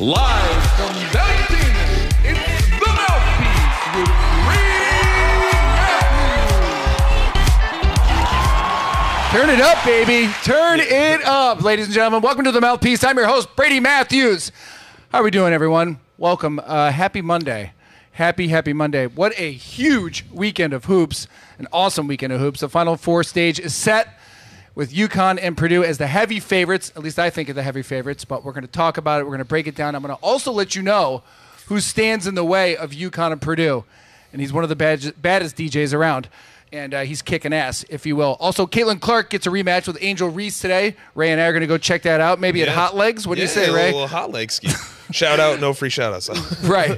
Live from Valuetainment, it's the Mouthpiece with Matthews. Turn it up, baby. Turn it up, ladies and gentlemen. Welcome to the Mouthpiece. I'm your host, Brady Matthews. How are we doing, everyone? Welcome. Uh, happy Monday. Happy, happy Monday. What a huge weekend of hoops. An awesome weekend of hoops. The Final Four stage is set with UConn and Purdue as the heavy favorites. At least I think of the heavy favorites, but we're going to talk about it. We're going to break it down. I'm going to also let you know who stands in the way of UConn and Purdue. And he's one of the bad, baddest DJs around. And uh, he's kicking ass, if you will. Also, Caitlin Clark gets a rematch with Angel Reese today. Ray and I are going to go check that out. Maybe at Hot Legs. What do you Yeah, say, a Ray? little hot leg ski. Shout out, no free shout outs. right.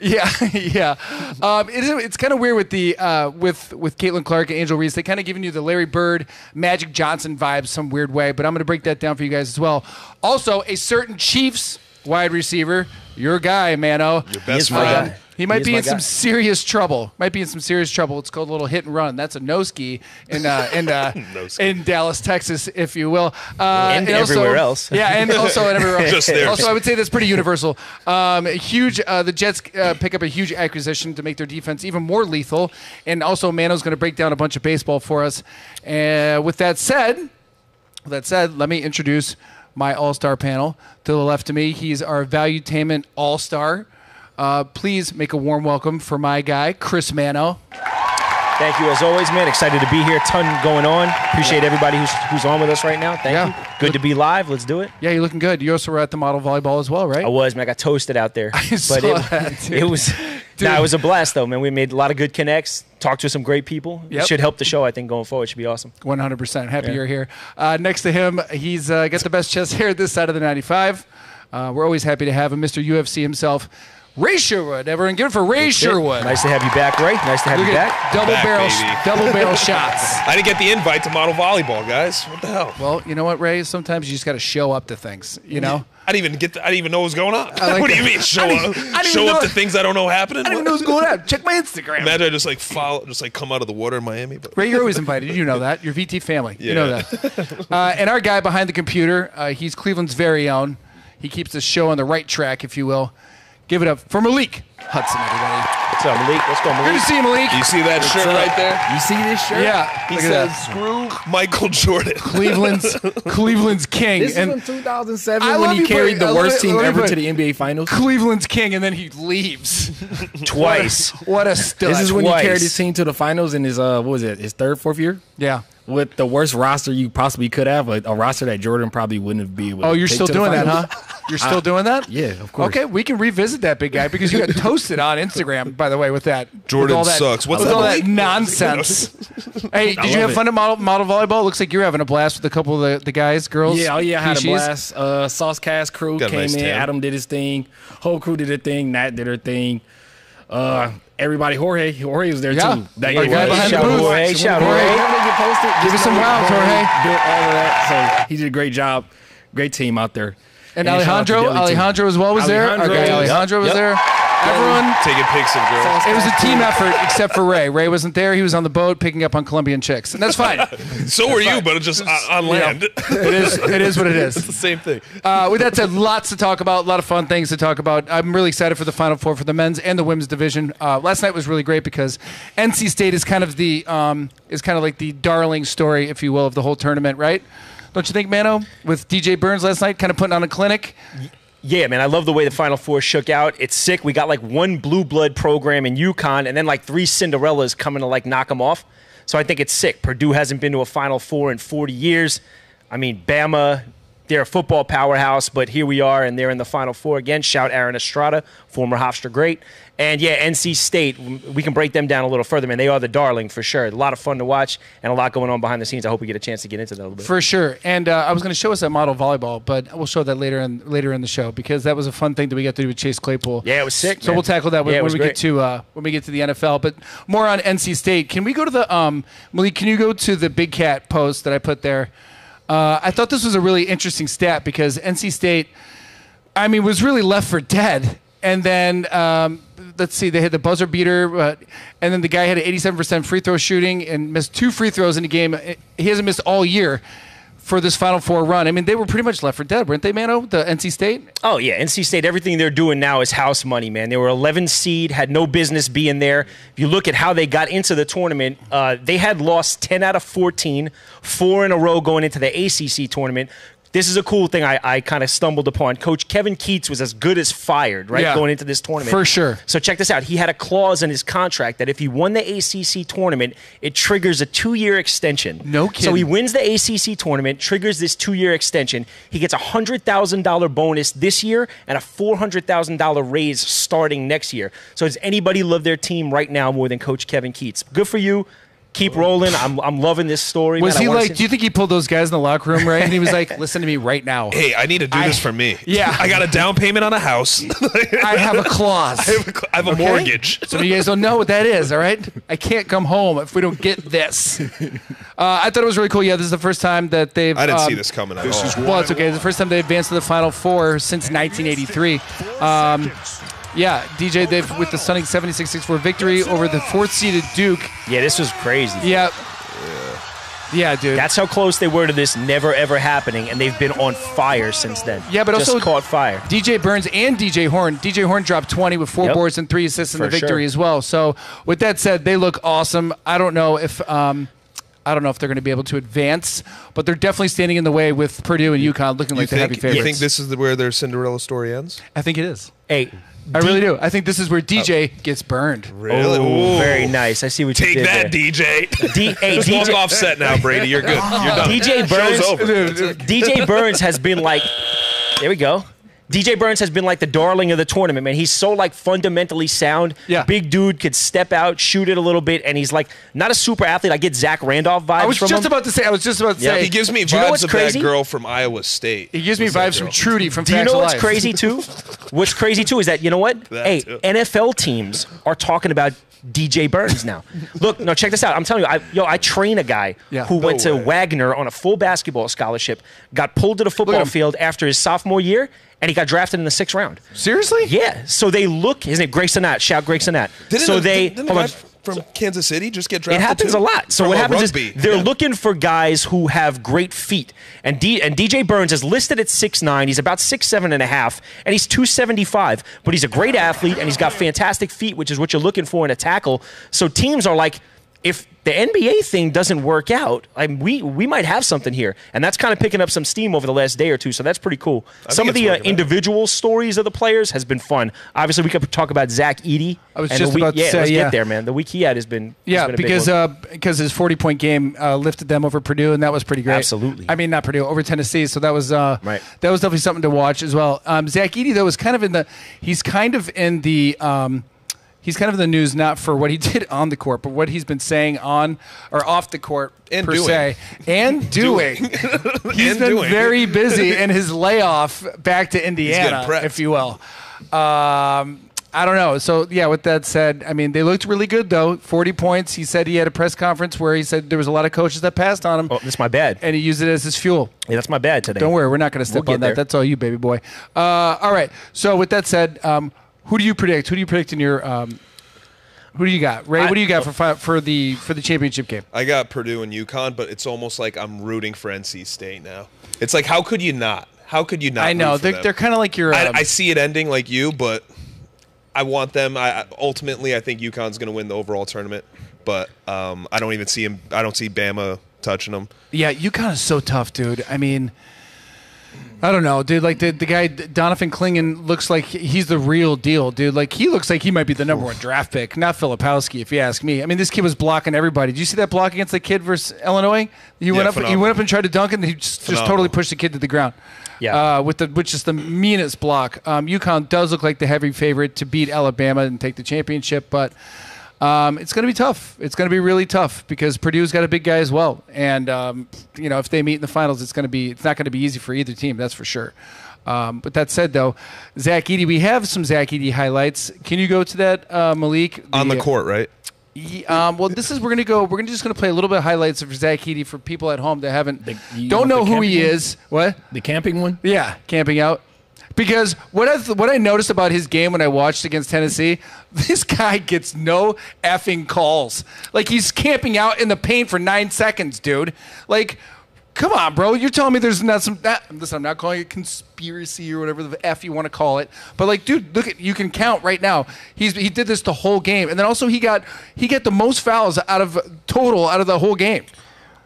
Yeah, yeah. Um, it is, it's kind of weird with the uh, with with Caitlin Clark and Angel Reese. They kind of giving you the Larry Bird, Magic Johnson vibes some weird way. But I'm going to break that down for you guys as well. Also, a certain Chiefs wide receiver, your guy, Manno. Your best friend. guy. He might is be in some guy. serious trouble. Might be in some serious trouble. It's called a little hit and run. That's a no ski in uh, in uh, No-ski. in Dallas, Texas, if you will. Uh, And everywhere else. Yeah, and also and everywhere else. Just there. Also, I would say that's pretty universal. Um, huge. Uh, the Jets uh, pick up a huge acquisition to make their defense even more lethal, and also Manno's going to break down a bunch of baseball for us. Uh, with that said, with that said, let me introduce my all-star panel. To the left of me, he's our Valuetainment all-star. Uh, please make a warm welcome for my guy, Chris Manno. Thank you as always, man. Excited to be here. Ton going on. Appreciate everybody who's who's on with us right now. Thank Yeah. you. Good to be live. Let's do it. Yeah, you're looking good. You also were at the model volleyball as well, right? I was, man. I got toasted out there. I saw but it, that, dude. it was nah, it was a blast though, man. We made a lot of good connects, talked to some great people. Yep. It should help the show, I think, going forward. It should be awesome. 100%. Happy Yeah. you're here. Uh, next to him, he's uh, got the best chest hair this side of the 95. Uh, we're always happy to have him, Mr. UFC himself, Ray Sherwood. Everyone, give it for Ray Sherwood. Nice to have you back, Ray. Nice to have Look you back. double Back, barrel, baby. double barrel shots. I didn't get the invite to model volleyball, guys. What the hell? Well, you know what, Ray? Sometimes you just got to show up to things. You know. I didn't even get. The, I didn't even know what was going on. like what do you mean show I didn't- up? I didn't show even up to things I don't know happening. I didn't even know what was going on. Check my Instagram. Imagine I just like follow, just like come out of the water in Miami. But Ray, you're always invited. You know that. Your VT family. You know that. Uh, and our guy behind the computer, uh, he's Cleveland's very own. He keeps the show on the right track, if you will. Give it up for Malik Hudson, everybody. What's up, Malik? Let's go, Good Malik. to see you, Malik. you see that shirt right there? You see this shirt? Yeah, He look says, "Screw Michael Jordan." Cleveland's Cleveland's king, This is and from 2007 I when he you, carried but- the worst love team love ever but- to the NBA Finals. Cleveland's king, and then he leaves Twice. What a stud! This is when he carried his team to the finals in his uh, what was it? His third, fourth year yeah. with the worst roster you possibly could have, a, a roster that Jordan probably wouldn't have been able. Oh, to you're take still to doing that, huh? You're still doing that? Yeah, of course. Okay, we can revisit that, big guy, because you got toasted on Instagram, by the way, with that. Jordan with all that, sucks. What's with that, all that nonsense. hey, did you have it. fun at model, model volleyball? Looks like you're having a blast with a couple of the, the guys, girls. Yeah, oh yeah, I had a blast. Uh, Sauce Cast crew Got came nice in. tan. Adam did his thing. Whole crew did their thing. Nat did her thing. Uh, everybody, Jorge, Jorge was there Yeah. too. That Our guy behind the Shout out booth. Jorge. Shout Jorge. Jorge. Jorge. Give us some Jorge wows, Jorge. Built all of that, so he did a great job. Great team out there. And shout out Alejandro, Delhi. Alejandro as well was there. Our Alejandro, guy yep, Alejandro was yep. there. Everyone. Taking pics of girls. It was a team effort, except for Ray. Ray wasn't there. He was on the boat picking up on Colombian chicks, and that's fine. So were you, but just on, on land. it is. It is what it is. it's the same thing. Uh, with that said, lots to talk about, a lot of fun things to talk about. I'm really excited for the Final Four for the men's and the women's division. Uh, last night was really great because NC State is kind of the um, is kind of like the darling story, if you will, of the whole tournament, right? Don't you think, Manno? With DJ Burns last night, kind of putting on a clinic. Yeah, man, I love the way the Final Four shook out. It's sick. We got like one blue blood program in UConn, and then like three Cinderellas coming to like knock them off. So I think it's sick. Purdue hasn't been to a Final Four in 40 years. I mean, Bama, they're a football powerhouse, but here we are, and they're in the Final Four again. Shout Aaron Estrada, former Hofstra great. And yeah, NC State, we can break them down a little further, man. They are the darling for sure. A lot of fun to watch and a lot going on behind the scenes. I hope we get a chance to get into that a little bit. For sure, and uh, I was going to show us that model volleyball, but we'll show that later in later in the show because that was a fun thing that we got to do with Chase Claypool. Yeah, it was sick, So man. we'll tackle that when, Yeah, when we great. get to uh, when we get to the NFL. But more on NC State. Can we go to the um, Malik? Can you go to the Big Cat post that I put there? Uh, I thought this was a really interesting stat because NC State, I mean, was really left for dead. And then um, let's see, they had the buzzer beater, uh, and then the guy had an 87% free throw shooting and missed two free throws in the game. He hasn't missed all year. for this Final Four run. I mean, they were pretty much left for dead, weren't they, Manno? The NC State. Oh yeah, NC State. Everything they're doing now is house money, man. They were 11 seed, had no business being there. If you look at how they got into the tournament, uh, they had lost 10 out of 14, four in a row going into the ACC tournament. This is a cool thing I, I kind of stumbled upon. Coach Kevin Keatts was as good as fired, right, Yeah. going into this tournament. For sure. So check this out. He had a clause in his contract that if he won the ACC tournament, it triggers a two-year extension. No kidding. So he wins the ACC tournament, triggers this two-year extension. He gets a hundred thousand dollar bonus this year and a four hundred thousand dollar raise starting next year. So does anybody love their team right now more than Coach Kevin Keatts? Good for you. Keep rolling. I'm, I'm loving this story. Was man. He like? Do you think he pulled those guys in the locker room right? And he was like, "Listen to me right now. Hey, I need to do I- this for me. Yeah. I got a down payment on a house. I have a clause. I have a, I have a Okay? mortgage. Some of you guys don't know what that is, all right? I can't come home if we don't get this. Uh, I thought it was really cool. Yeah, this is the first time that they've. I didn't um, see this coming at This all. is Well, it's okay. It's the first time they advanced to the Final Four since 1983. Um, yeah, DJ, they've with the stunning 76-64 victory over the fourth-seeded Duke. yeah, this was crazy. Yeah. Yeah, dude. That's how close they were to this never ever happening, and they've been on fire since then. Yeah, but Just also- caught fire. DJ Burns and DJ Horne. DJ Horne dropped 20 with four Yep. boards and three assists in For the victory sure. as well. So, with that said, they look awesome. I don't know if um, I don't know if they're going to be able to advance, but they're definitely standing in the way with Purdue and UConn looking You like the heavy think, favorites. you think this is the, where their Cinderella story ends? I think it is. Hey, I really do. I think this is where DJ oh. gets burned. Really? oh, Ooh. very nice. I see what you Take did that, there. DJ. D- hey, Just walk DJ off set now, Brady. You're good. You're done. DJ Show's Burns. over. DJ Burns has been like, there we go. DJ Burns has been like the darling of the tournament, man. He's so like fundamentally sound. Yeah. Big dude could step out, shoot it a little bit, and he's like not a super athlete. I get Zach Randolph vibes from him. I was from just him. about to say. I was just about to Yeah. say. He gives me Do you know vibes what's of crazy? that girl from Iowa State. He gives me What's that vibes from? Trudy from Do you know what's Life. crazy too? what's crazy too is that you know what? That hey, too. NFL teams are talking about DJ Burns now. Look, no, check this out. I'm telling you, I, yo, I train a guy Yeah. who No went to. Wagner on a full basketball scholarship, got pulled to the football field after his sophomore year, and he got drafted in the sixth round. Seriously? Yeah. So they look. His name Greg Sonat. Shout Greg Sonat. Didn't so a- they didn't hold guy on. from Kansas City just get drafted. It happens too? a lot. So From what happens rugby. is they're Yeah. looking for guys who have great feet. And D- and DJ Burns is listed at 6'9". He's about six seven and a half, and he's 275. But he's a great athlete, and he's got fantastic feet, which is what you're looking for in a tackle. So teams are like, if the NBA thing doesn't work out, I mean, we we might have something here, and that's kind of picking up some steam over the last day or two. So that's pretty cool. Some of the uh, individual stories of the players has been fun. Obviously, we could talk about Zach Edey. I was and just week, about to yeah, say, let's yeah. get there, man. The week he had has been Yeah, been a big because uh, because his forty point game uh, lifted them over Purdue, and that was pretty great. Absolutely. I mean, not Purdue, over Tennessee. So that was uh, Right. That was definitely something to watch as well. Um, Zach Edey though is kind of in the he's kind of in the um, he's kind of in the news not for what he did on the court, but what he's been saying on or off the court And per doing. se, and doing. he's And been doing. very busy in his layoff back to Indiana, if you will. Um, I don't know. So yeah, with that said, I mean they looked really good though. Forty points. He said he had a press conference where he said there was a lot of coaches that passed on him, Oh, that's my bad. and he used it as his fuel. Yeah, that's my bad today. Don't worry, we're not going to step We'll on that. there. That's all you, baby boy. Uh, all right. So with that said, um, who do you predict? Who do you predict in your? Um, who do you got, Ray? I- what do you got for fi- for the for the championship game? I got Purdue and UConn, but it's almost like I'm rooting for NC State now. It's like, how could you not? How could you not? I know root for they're them? they're kind of like your. I, um, I see it ending like you, but I want them. I I- ultimately, I think UConn's going to win the overall tournament, but um, I don't even see him. I don't see Bama touching them. Yeah, UConn is so tough, dude. I mean, I don't know, dude. Like the the guy Donovan Clingan looks like he's the real deal, dude. Like he looks like he might be the number one draft pick, not Filipowski, if you ask me. I mean, this kid was blocking everybody. Did you see that block against the kid versus Illinois? He went up, he phenomenal. went up and tried to dunk, and he just, just totally pushed the kid to the ground. Yeah. uh, with the which is the meanest block. Um, UConn does look like the heavy favorite to beat Alabama and take the championship, but. Um, it's going to be tough. It's going to be really tough because Purdue's got a big guy as well, and um, you know if they meet in the finals, it's going to be it's not going to be easy for either team. That's for sure. Um, but that said, though, Zach Edey, we have some Zach Edey highlights. Can you go to that, uh, Malik? On the court, right? Ye- Um, well, this is we're gonna go. We're gonna just gonna play a little bit of highlights of Zach Edey for people at home that haven't The- don't know want who he one? is. What? The camping one? Yeah, camping out. Because what I th- what I noticed about his game when I watched against Tennessee, this guy gets no effing calls. Like he's camping out in the paint for nine seconds, dude. Like, Come on, bro. You're telling me there's not some. That, listen, I'm not calling it conspiracy or whatever the f you want to call it. But like, dude, look at you can count right now. He's he did this the whole game, and then also he got he got the most fouls out of total out of the whole game.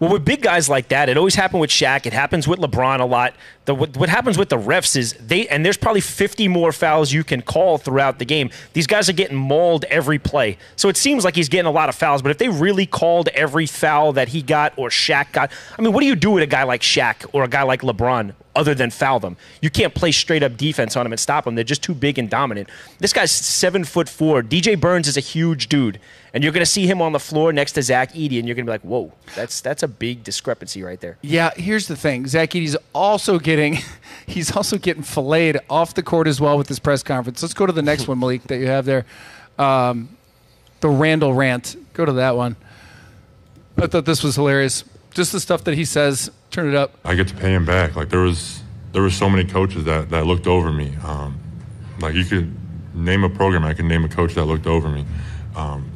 Well, with big guys like that, it always happened with Shaq. It happens with LeBron a lot. The, what, what happens with the refs is they, and there's probably 50 more fouls you can call throughout the game. These guys are getting mauled every play. So it seems like he's getting a lot of fouls, but if they really called every foul that he got or Shaq got, I mean, what do you do with a guy like Shaq or a guy like LeBron other than foul them? You can't play straight up defense on them and stop them. They're just too big and dominant. This guy's seven foot four. DJ Burns is a huge dude. And you're going to see him on the floor next to Zach Edey, and you're going to be like, whoa, that's, that's a big discrepancy right there. Yeah, here's the thing. Zach Edey's also getting he's also getting filleted off the court as well with this press conference. Let's go to the next one, Malik, that you have there. Um, the Randall rant. Go to that one. I thought this was hilarious. Just the stuff that he says. Turn it up. I get to pay him back. Like there was there were so many coaches that, that looked over me. Um, like you could name a program, I could name a coach that looked over me. Um,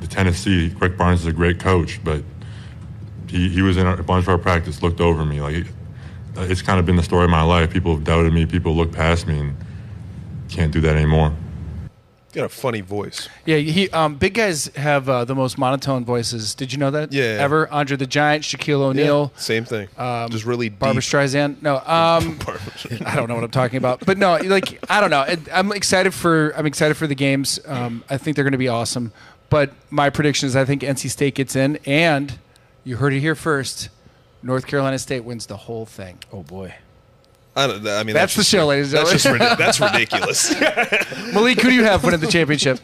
the Tennessee, Rick Barnes is a great coach, but he, he was in a bunch of our practice, looked over me. Like it's kind of been the story of my life. People have doubted me, people look past me, and can't do that anymore. You got a funny voice. Yeah, he um, big guys have uh, the most monotone voices. Did you know that? Yeah. Ever Andre the Giant, Shaquille O'Neal, Same thing. Just really deep. Barbara Streisand. No, um, I don't know what I'm talking about, but no, like I don't know. I'm excited for I'm excited for the games. Um, I think they're going to be awesome. But my prediction is I think NC State gets in, and you heard it here first. North Carolina State wins the whole thing. Oh, boy. I, don't, I mean, That's the just- show, ladies and That's just that's ridiculous. Malik, who do you have winning the championship?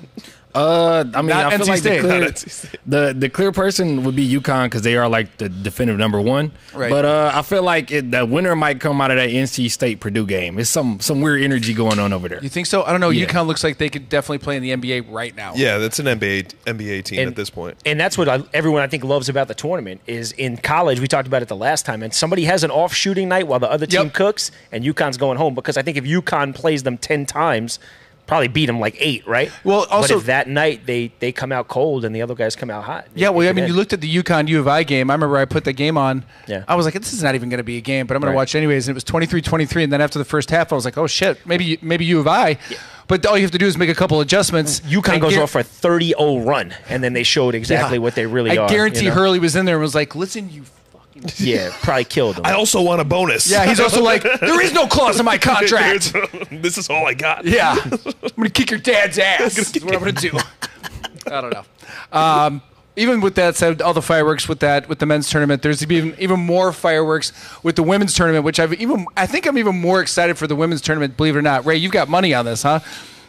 Uh, I mean, Not I feel NC like State. the Not clear, NC State. the the clear person would be UConn because they are like the definitive number one. Right. But uh, I feel like it, the winner might come out of that NC State Purdue game. It's some some weird energy going on over there. You think so? I don't know. Yeah. UConn looks like they could definitely play in the NBA right now. yeah, that's an NBA NBA team And- at this point. And that's what I, everyone I think loves about the tournament is in college. We talked about it the last time, and somebody has an off shooting night while the other team Yep. cooks, and UConn's going home because I think if UConn plays them ten times, probably beat them like eight, right? Well, also- but if that night they they come out cold and the other guys come out hot, Yeah, well, I mean, you looked at the UConn U of I game. I remember I put the game on. Yeah. I was like, this is not even going to be a game, but I'm going Right. to watch anyways. And it was 23 23. And then after the first half, I was like, oh, shit, maybe maybe U of I. But all you have to do is make a couple adjustments. Mm. UConn goes off for a 30-0 run, and then they showed exactly Yeah. what they really I are. guarantee you know? Hurley was in there and was like, listen, you. Yeah, probably killed him. I also want a bonus. Yeah, he's also like, there is no clause in my contract. this is all I got. Yeah. I'm going to kick your dad's ass. That's what I'm going to do. I don't know. Um, even with that said, all the fireworks with that with the men's tournament, there's even even more fireworks with the women's tournament, which I've even I think I'm even more excited for the women's tournament. Believe it or not, Ray, you've got money on this, huh?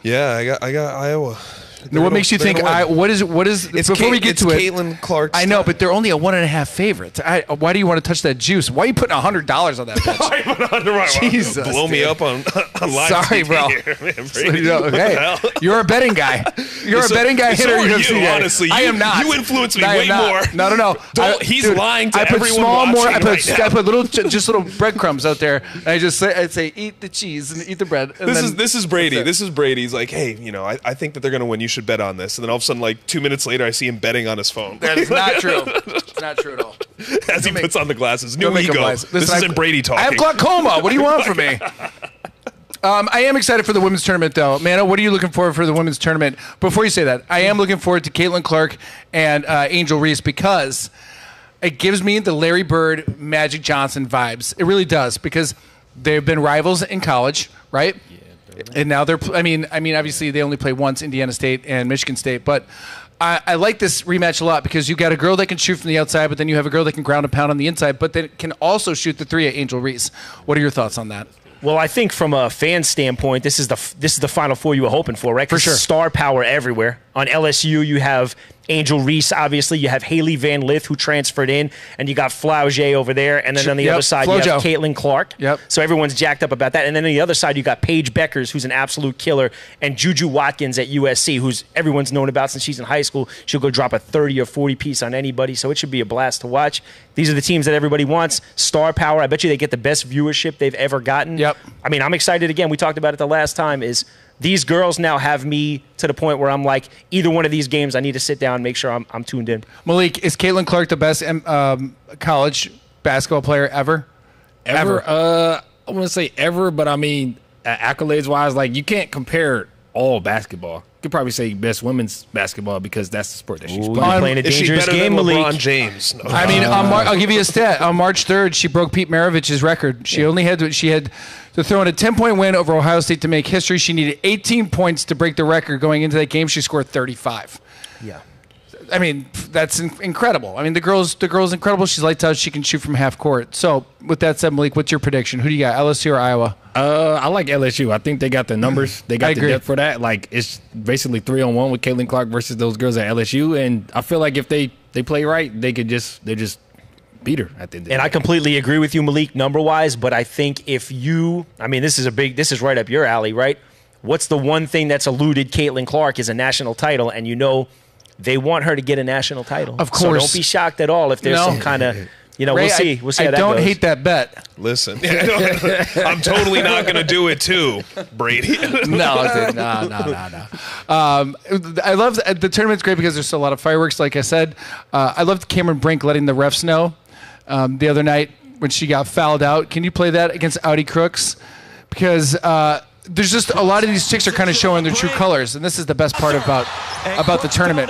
Yeah, I got I got Iowa. What makes you think I? What is what is It's before Kate- we get to it? Caitlin Clark. I know, but they're only a one and a half favorite. I, why do you want to touch that juice? Why are you putting hundred dollars on that bitch? Jesus, blow me up on on live Sorry, bro. here, man. So, you know, hey, you're a betting guy. You're So- a betting guy so hitter. are UFC you, guy. honestly. I You- am not. you influence me way not. more. No, no, no. Don't- he's lying to I put everyone small more. I put, right. I put little, just little breadcrumbs out there. And I just say, I'd say, eat the cheese and eat the bread. And This is this is Brady. This is Brady's like, hey, you know, I, I think that they're gonna win. You should bet on this. And then all of a sudden, like two minutes later, I see him betting on his phone That is not true. It's not true at all. as he make- puts on the glasses. New Don't ego. lies. This Listen, isn't I- Brady talking. I have glaucoma. What do you want from me? Um, I am excited for the women's tournament, though. Manno, what are you looking for for the women's tournament? Before you say that, I am looking forward to Caitlin Clark and uh, Angel Reese because it gives me the Larry Bird, Magic Johnson vibes. It really does because they've been rivals in college, right? And now they're. I mean, I mean, obviously they only play once, Indiana State and Michigan State, but. I, I like this rematch a lot because you got a girl that can shoot from the outside, but then you have a girl that can ground and pound on the inside, but then can also shoot the three at Angel Reese. What are your thoughts on that? Well, I think from a fan standpoint, this is the this is the Final Four you were hoping for, right? For sure. Star power everywhere. On LSU, you have Angel Reese, obviously. You have Hailey Van Lith, who transferred in, and you got Flau'jae over there. And then on the Yep, other side, you have Caitlin Clark. Yep. So everyone's jacked up about that. And then on the other side, you got Paige Bueckers, who's an absolute killer, and Juju Watkins at USC, who's everyone's known about since she's in high school. She'll go drop a 30 or 40 piece on anybody. So it should be a blast to watch. These are the teams that everybody wants. Star power. I bet you they get the best viewership they've ever gotten. Yep. I mean, I'm excited again. We talked about it the last time. Is these girls now have me to the point where I'm like, either one of these games, I need to sit down and make sure I'm, I'm tuned in. Malik, is Caitlin Clark the best um, college basketball player ever? Ever? Ever. Uh, I want to say ever, but I mean, accolades wise, like you can't compare all basketball. You could probably say best women's basketball because that's the sport that she's Ooh, playing. you're um, playing a Is she dangerous game, than LeBron Malik. James? No. I mean, on Mar- I'll give you a stat. On March 3rd, she broke Pete Maravich's record. She only had to, she had to throw in a 10 point win over Ohio State to make history. She needed 18 points to break the record. Going into that game, she scored 35. Yeah. I mean, that's in- incredible. I mean, the girl's the girl's incredible. She's lights out. She can shoot from half court. So, with that said, Malik, what's your prediction? Who do you got? LSU or Iowa? Uh, I like LSU. I think they got the numbers. They I got the agree. depth for that. Like it's basically three on one with Caitlin Clark versus those girls at LSU, and I feel like if they they play right, they could just they just beat her at the end. And I completely agree with you, Malik, number wise. But I think if you, I mean, this is a big, this is right up your alley, right? What's the one thing that's eluded Caitlin Clark is a national title, and you know they want her to get a national title. Of So course. don't be shocked at all if there's No. some kind of, you know, Ray, we'll see. I, we'll see I how that don't goes. hate that bet. Listen, I'm totally not going to do it too, Brady. no, dude, no, no, no, no. Um, I love the, the tournament's great because there's a lot of fireworks. Like I said, uh, I loved Cameron Brink letting the refs know um, the other night when she got fouled out. Can you play that against Audi Crooks? Because uh, there's just a lot of these chicks are kind of showing their true colors, and this is the best part about about the tournament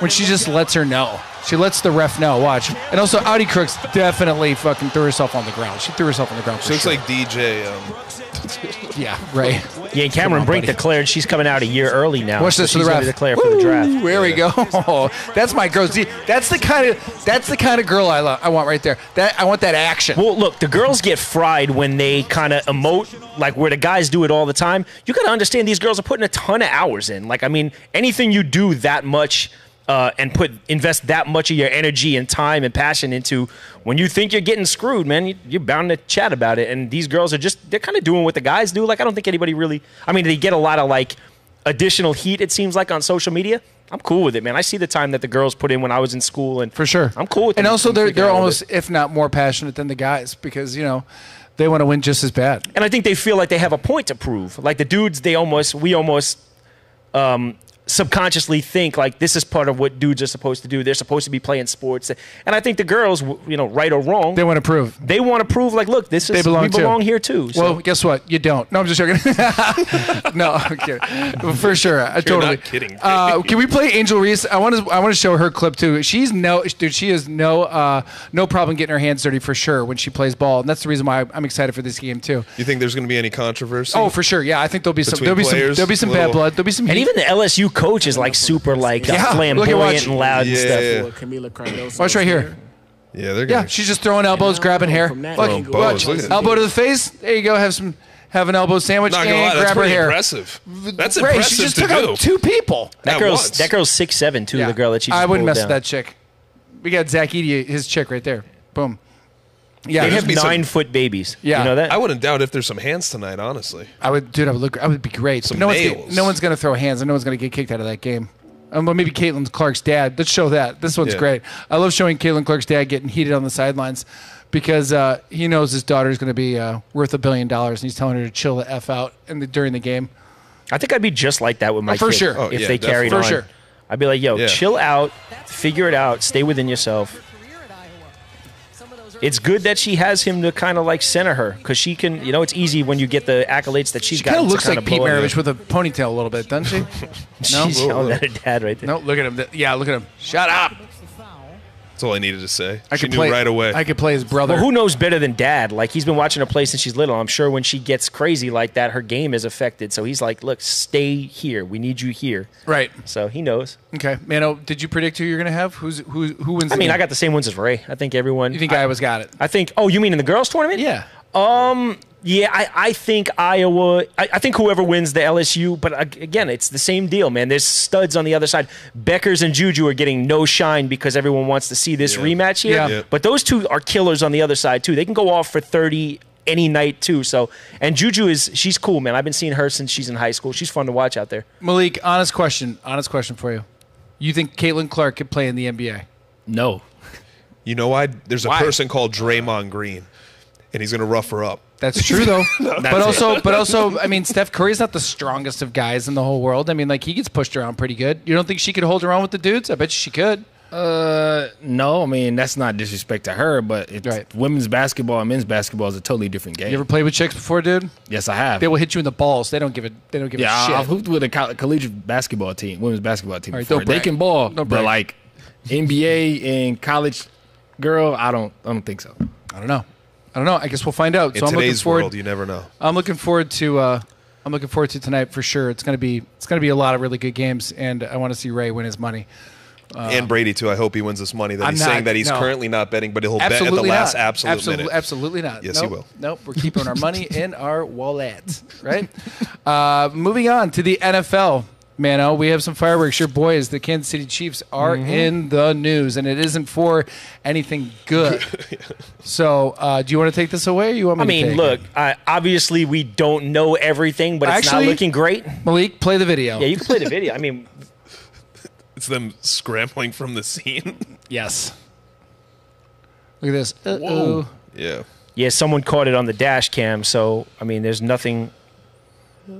when she just lets her know. She lets the ref know. Watch, and also Audi Crooks definitely fucking threw herself on the ground. She threw herself on the ground. She Looks sure. like DJ. Um, yeah, right. Yeah, and Cameron on, Brink buddy. declared she's coming out a year early now. Watch so this for the ref. declare for the draft. Woo, There we go. that's my girl. See, That's the kind of that's the kind of girl I love. I want right there. That I want that action. Well, look, the girls get fried when they kind of emote, like where the guys do it all the time. You got to understand these girls are putting a ton of hours in. Like, I mean, anything you do that much uh, and put invest that much of your energy and time and passion into, when you think you're getting screwed, man, you, you're bound to chat about it. And these girls are just they're kind of doing what the guys do. Like, I don't think anybody really. I mean, they get a lot of like additional heat. It seems like on social media. I'm cool with it, man. I see the time that the girls put in when I was in school, and for sure. I'm cool with. it. And also, they're they're out a little almost, if not more passionate than the guys, because you know they want to win just as bad. and I think they feel like they have a point to prove. Like the dudes, they almost we almost um, subconsciously think like this is part of what dudes are supposed to do. They're supposed to be playing sports, and I think the girls, you know, right or wrong, They want to prove. they want to prove like, look, this is They belong we too. belong here too. So. Well, guess what? You don't. No, I'm just joking. no, I'm kidding. For sure, I totally. not kidding, Uh, can we play Angel Reese? I want to. I want to show her clip too. She's no, dude. She has no, uh, no problem getting her hands dirty for sure when she plays ball, and that's the reason why I'm excited for this game too. you think there's going to be any controversy? Oh, for sure. Yeah, I think there'll be some. There'll be some. There'll be some little- bad blood. There'll be some. and heat. even the LSU coach is like super like uh, Yeah, flamboyant and loud and stuff. yeah. Or Kamilla Cardoso. Watch right here. yeah, they're Yeah, she's just throwing elbows, grabbing hair. Look, watch. look elbow to the face. There you go. Have some. Have an elbow sandwich Not gonna and lie, grab her pretty hair. impressive. That's Ray, impressive she just to took do. out two people. That At girl's once. that girl's six seven too. The girl that she just I wouldn't pulled mess down. with that chick. We got Zach Edey, his chick right there. Boom. Yeah, They have be some- nine foot babies. Yeah. you know that. I wouldn't doubt if there's some hands tonight. Honestly, I would, dude. I would look. I would be great. Some no one's, gonna, nails. no one's gonna throw hands, and no one's gonna get kicked out of that game. Um, well, maybe Caitlin Clark's dad. Let's show that. This one's Yeah. great. I love showing Caitlin Clark's dad getting heated on the sidelines because uh, he knows his daughter's going to be uh, worth a billion dollars, and he's telling her to chill the f out in the, during the game. I think I'd be just like that with my Oh, for kid sure. Oh, if yeah, they carried definitely. on. For sure. I'd be like, yo, Yeah. chill out, figure it out, stay within yourself. It's good that she has him to kind of like center her because she can, you know, it's easy when you get the accolades that she's She got. kind of looks like Pete. Maravich with a ponytail a little bit, doesn't she? No? She's yelling at her dad right there. no, look at him. Yeah, look at him. Shut up. That's all I needed to say. I she could knew play right away. I could play his brother. Well, who knows better than dad? Like he's been watching her play since she's little. I'm sure when she gets crazy like that, her game is affected. So he's like, look, stay here. We need you here. right. So he knows. Okay, Manno. Did you predict who you're going to have? Who's who? Who wins? I the mean, game? I got the same ones as Ray. I think everyone. You think I, Iowa's got it? I think. Oh, you mean in the girls' tournament? Yeah. Um, yeah, I, I think Iowa. I, I think whoever wins the LSU, but again, it's the same deal, man. There's studs on the other side. Bueckers and Juju are getting no shine because everyone wants to see this Yeah. rematch here. Yeah. Yeah. But those two are killers on the other side too. They can go off for thirty any night too. So and Juju is she's cool, man. I've been seeing her since she's in high school. She's fun to watch out there. Malik, honest question. Honest question for you. You think Caitlin Clark could play in the NBA? no. you know why? There's a Why? person called Draymond Green, and he's going to rough her up. That's true though. but also, but also, I mean, Steph Curry's not the strongest of guys in the whole world. I mean, like he gets pushed around pretty good. You don't think she could hold her own with the dudes? I bet you she could. Uh, no, I mean that's not disrespect to her, but it's Right. women's basketball and men's basketball is a totally different game. You ever played with chicks before, dude? yes, I have. They will hit you in the balls. They don't give it. They don't give yeah, a I- shit. I've hooped with a coll- collegiate basketball team, women's basketball team. All right, before. They brag. can ball, Don't brag. but like NBA and college girl, I don't, I don't think so. I don't know. I don't know. I guess we'll find out. In so I'm looking today's forward. world, you never know. I'm looking forward to. Uh, I'm looking forward to tonight for sure. It's gonna be. It's gonna be a lot of really good games, and I want to see Ray win his money. and Brady too. I hope he wins this money. That I'm he's not- saying that he's no. currently not betting, but he'll bet at the last not. absolute absolutely, minute. Absolutely not. Yes, he nope. will. Nope. We're keeping our money in our wallet. Right. uh, moving on to the NFL. Manno, we have some fireworks. Your boys, the Kansas City Chiefs, are Mm-hmm. in the news, and it isn't for anything good. so, uh, do you want to take this away? Or you want me I to mean, take look, it? I, obviously we don't know everything, but it's Actually- not looking great. Malik, play the video. Yeah, you can play the video. I mean, It's them scrambling from the scene. yes. Look at this. Uh-oh. yeah. yeah, someone caught it on the dash cam, so I mean, there's nothing.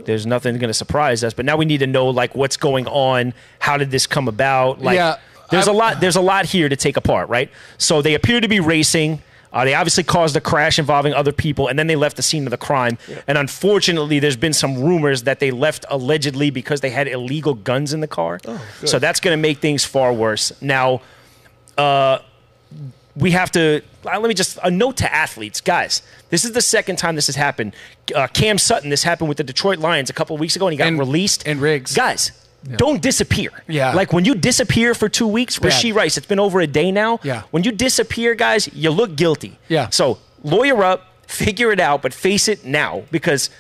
There's nothing going to surprise us, but now we need to know like what's going on. How did this come about? Like, Yeah, there's a lot. There's a lot here to take apart, right? So they appear to be racing. Uh, they obviously caused a crash involving other people, and then they left the scene of the crime. And unfortunately, there's been some rumors that they left allegedly because they had illegal guns in the car. Oh, so that's going to make things far worse. Now, we have to uh, let me just a note to athletes guys this is the second time this has happened uh, cam sutton this happened with the detroit lions a couple of weeks ago and he got And- released and Riggs. guys don't disappear Yeah. like when you disappear for two weeks rashee rice it's been over a day now Yeah. when you disappear guys you look guilty Yeah. so lawyer up figure it out but face it now because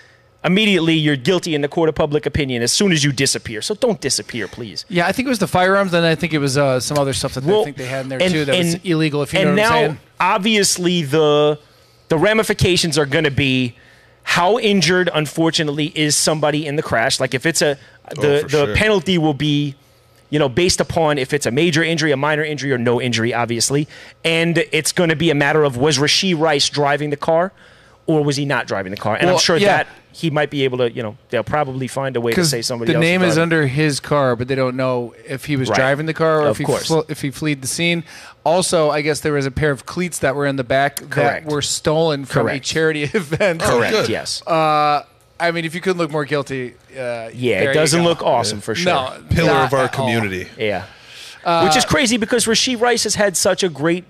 immediately you're guilty in the court of public opinion as soon as you disappear so don't disappear please Yeah, I think it was the firearms, and I think it was uh, some other stuff that I think they had in there and- too that was illegal. If you and know what now, I'm saying. obviously, the the ramifications are going to be how injured, unfortunately, is somebody in the crash. Like if it's a the Oh, the sure. penalty will be. You know, based upon if it's a major injury, a minor injury, or no injury, obviously. And it's going to be a matter of was Rashee Rice driving the car or was he not driving the car? And Well, I'm sure yeah. that he might be able to, you know, they'll probably find a way to say somebody the else. name is driving. under his car, but they don't know if he was Right. driving the car or Of if he course. fl- if he fled the scene. Also, I guess there was a pair of cleats that were in the back Correct. that were stolen from Correct. a charity event. Correct, good. yes. Uh, I mean, if you couldn't look more guilty, uh, yeah, there it doesn't go. look awesome for sure. No, Pillar not of our at all. community. Yeah. Uh, Which is crazy because Rashee Rice has had such a great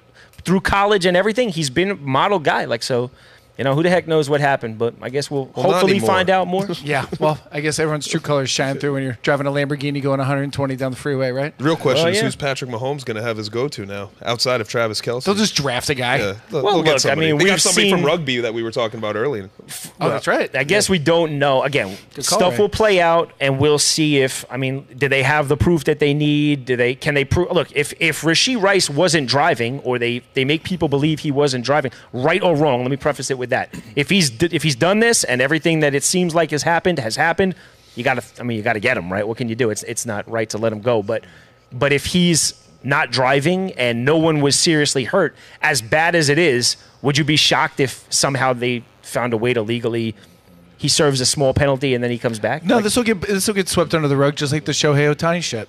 through college and everything. He's been a model guy. Like so, you know, who the heck knows what happened? But I guess we'll, Well, not hopefully find out more. Yeah, well, I guess everyone's true colors shine through when you're driving a Lamborghini going 120 down the freeway, right? The real question Oh, is yeah. who's Patrick Mahomes going to have his go-to now outside of Travis Kelce? They'll just draft a guy. yeah, they'll, Well, they'll get look, I mean, they got we've somebody from rugby that we were talking about earlier. Oh, that's right. I guess we don't know. Again, call, stuff Ray. will play out, and we'll see if. I mean, do they have the proof that they need? Do they? Can they prove? Look, if if Rashee Rice wasn't driving, or they they make people believe he wasn't driving, right or wrong. Let me preface it with that. If he's if he's done this, and everything that it seems like has happened has happened, you got to. I mean, you got to get him right. What can you do? It's it's not right to let him go. But but if he's not driving and no one was seriously hurt, as bad as it is, would you be shocked if somehow they found a way to legally? he serves a small penalty and then he comes back. No, Like, this will get this will get swept under the rug, just like the Shohei Ohtani shit.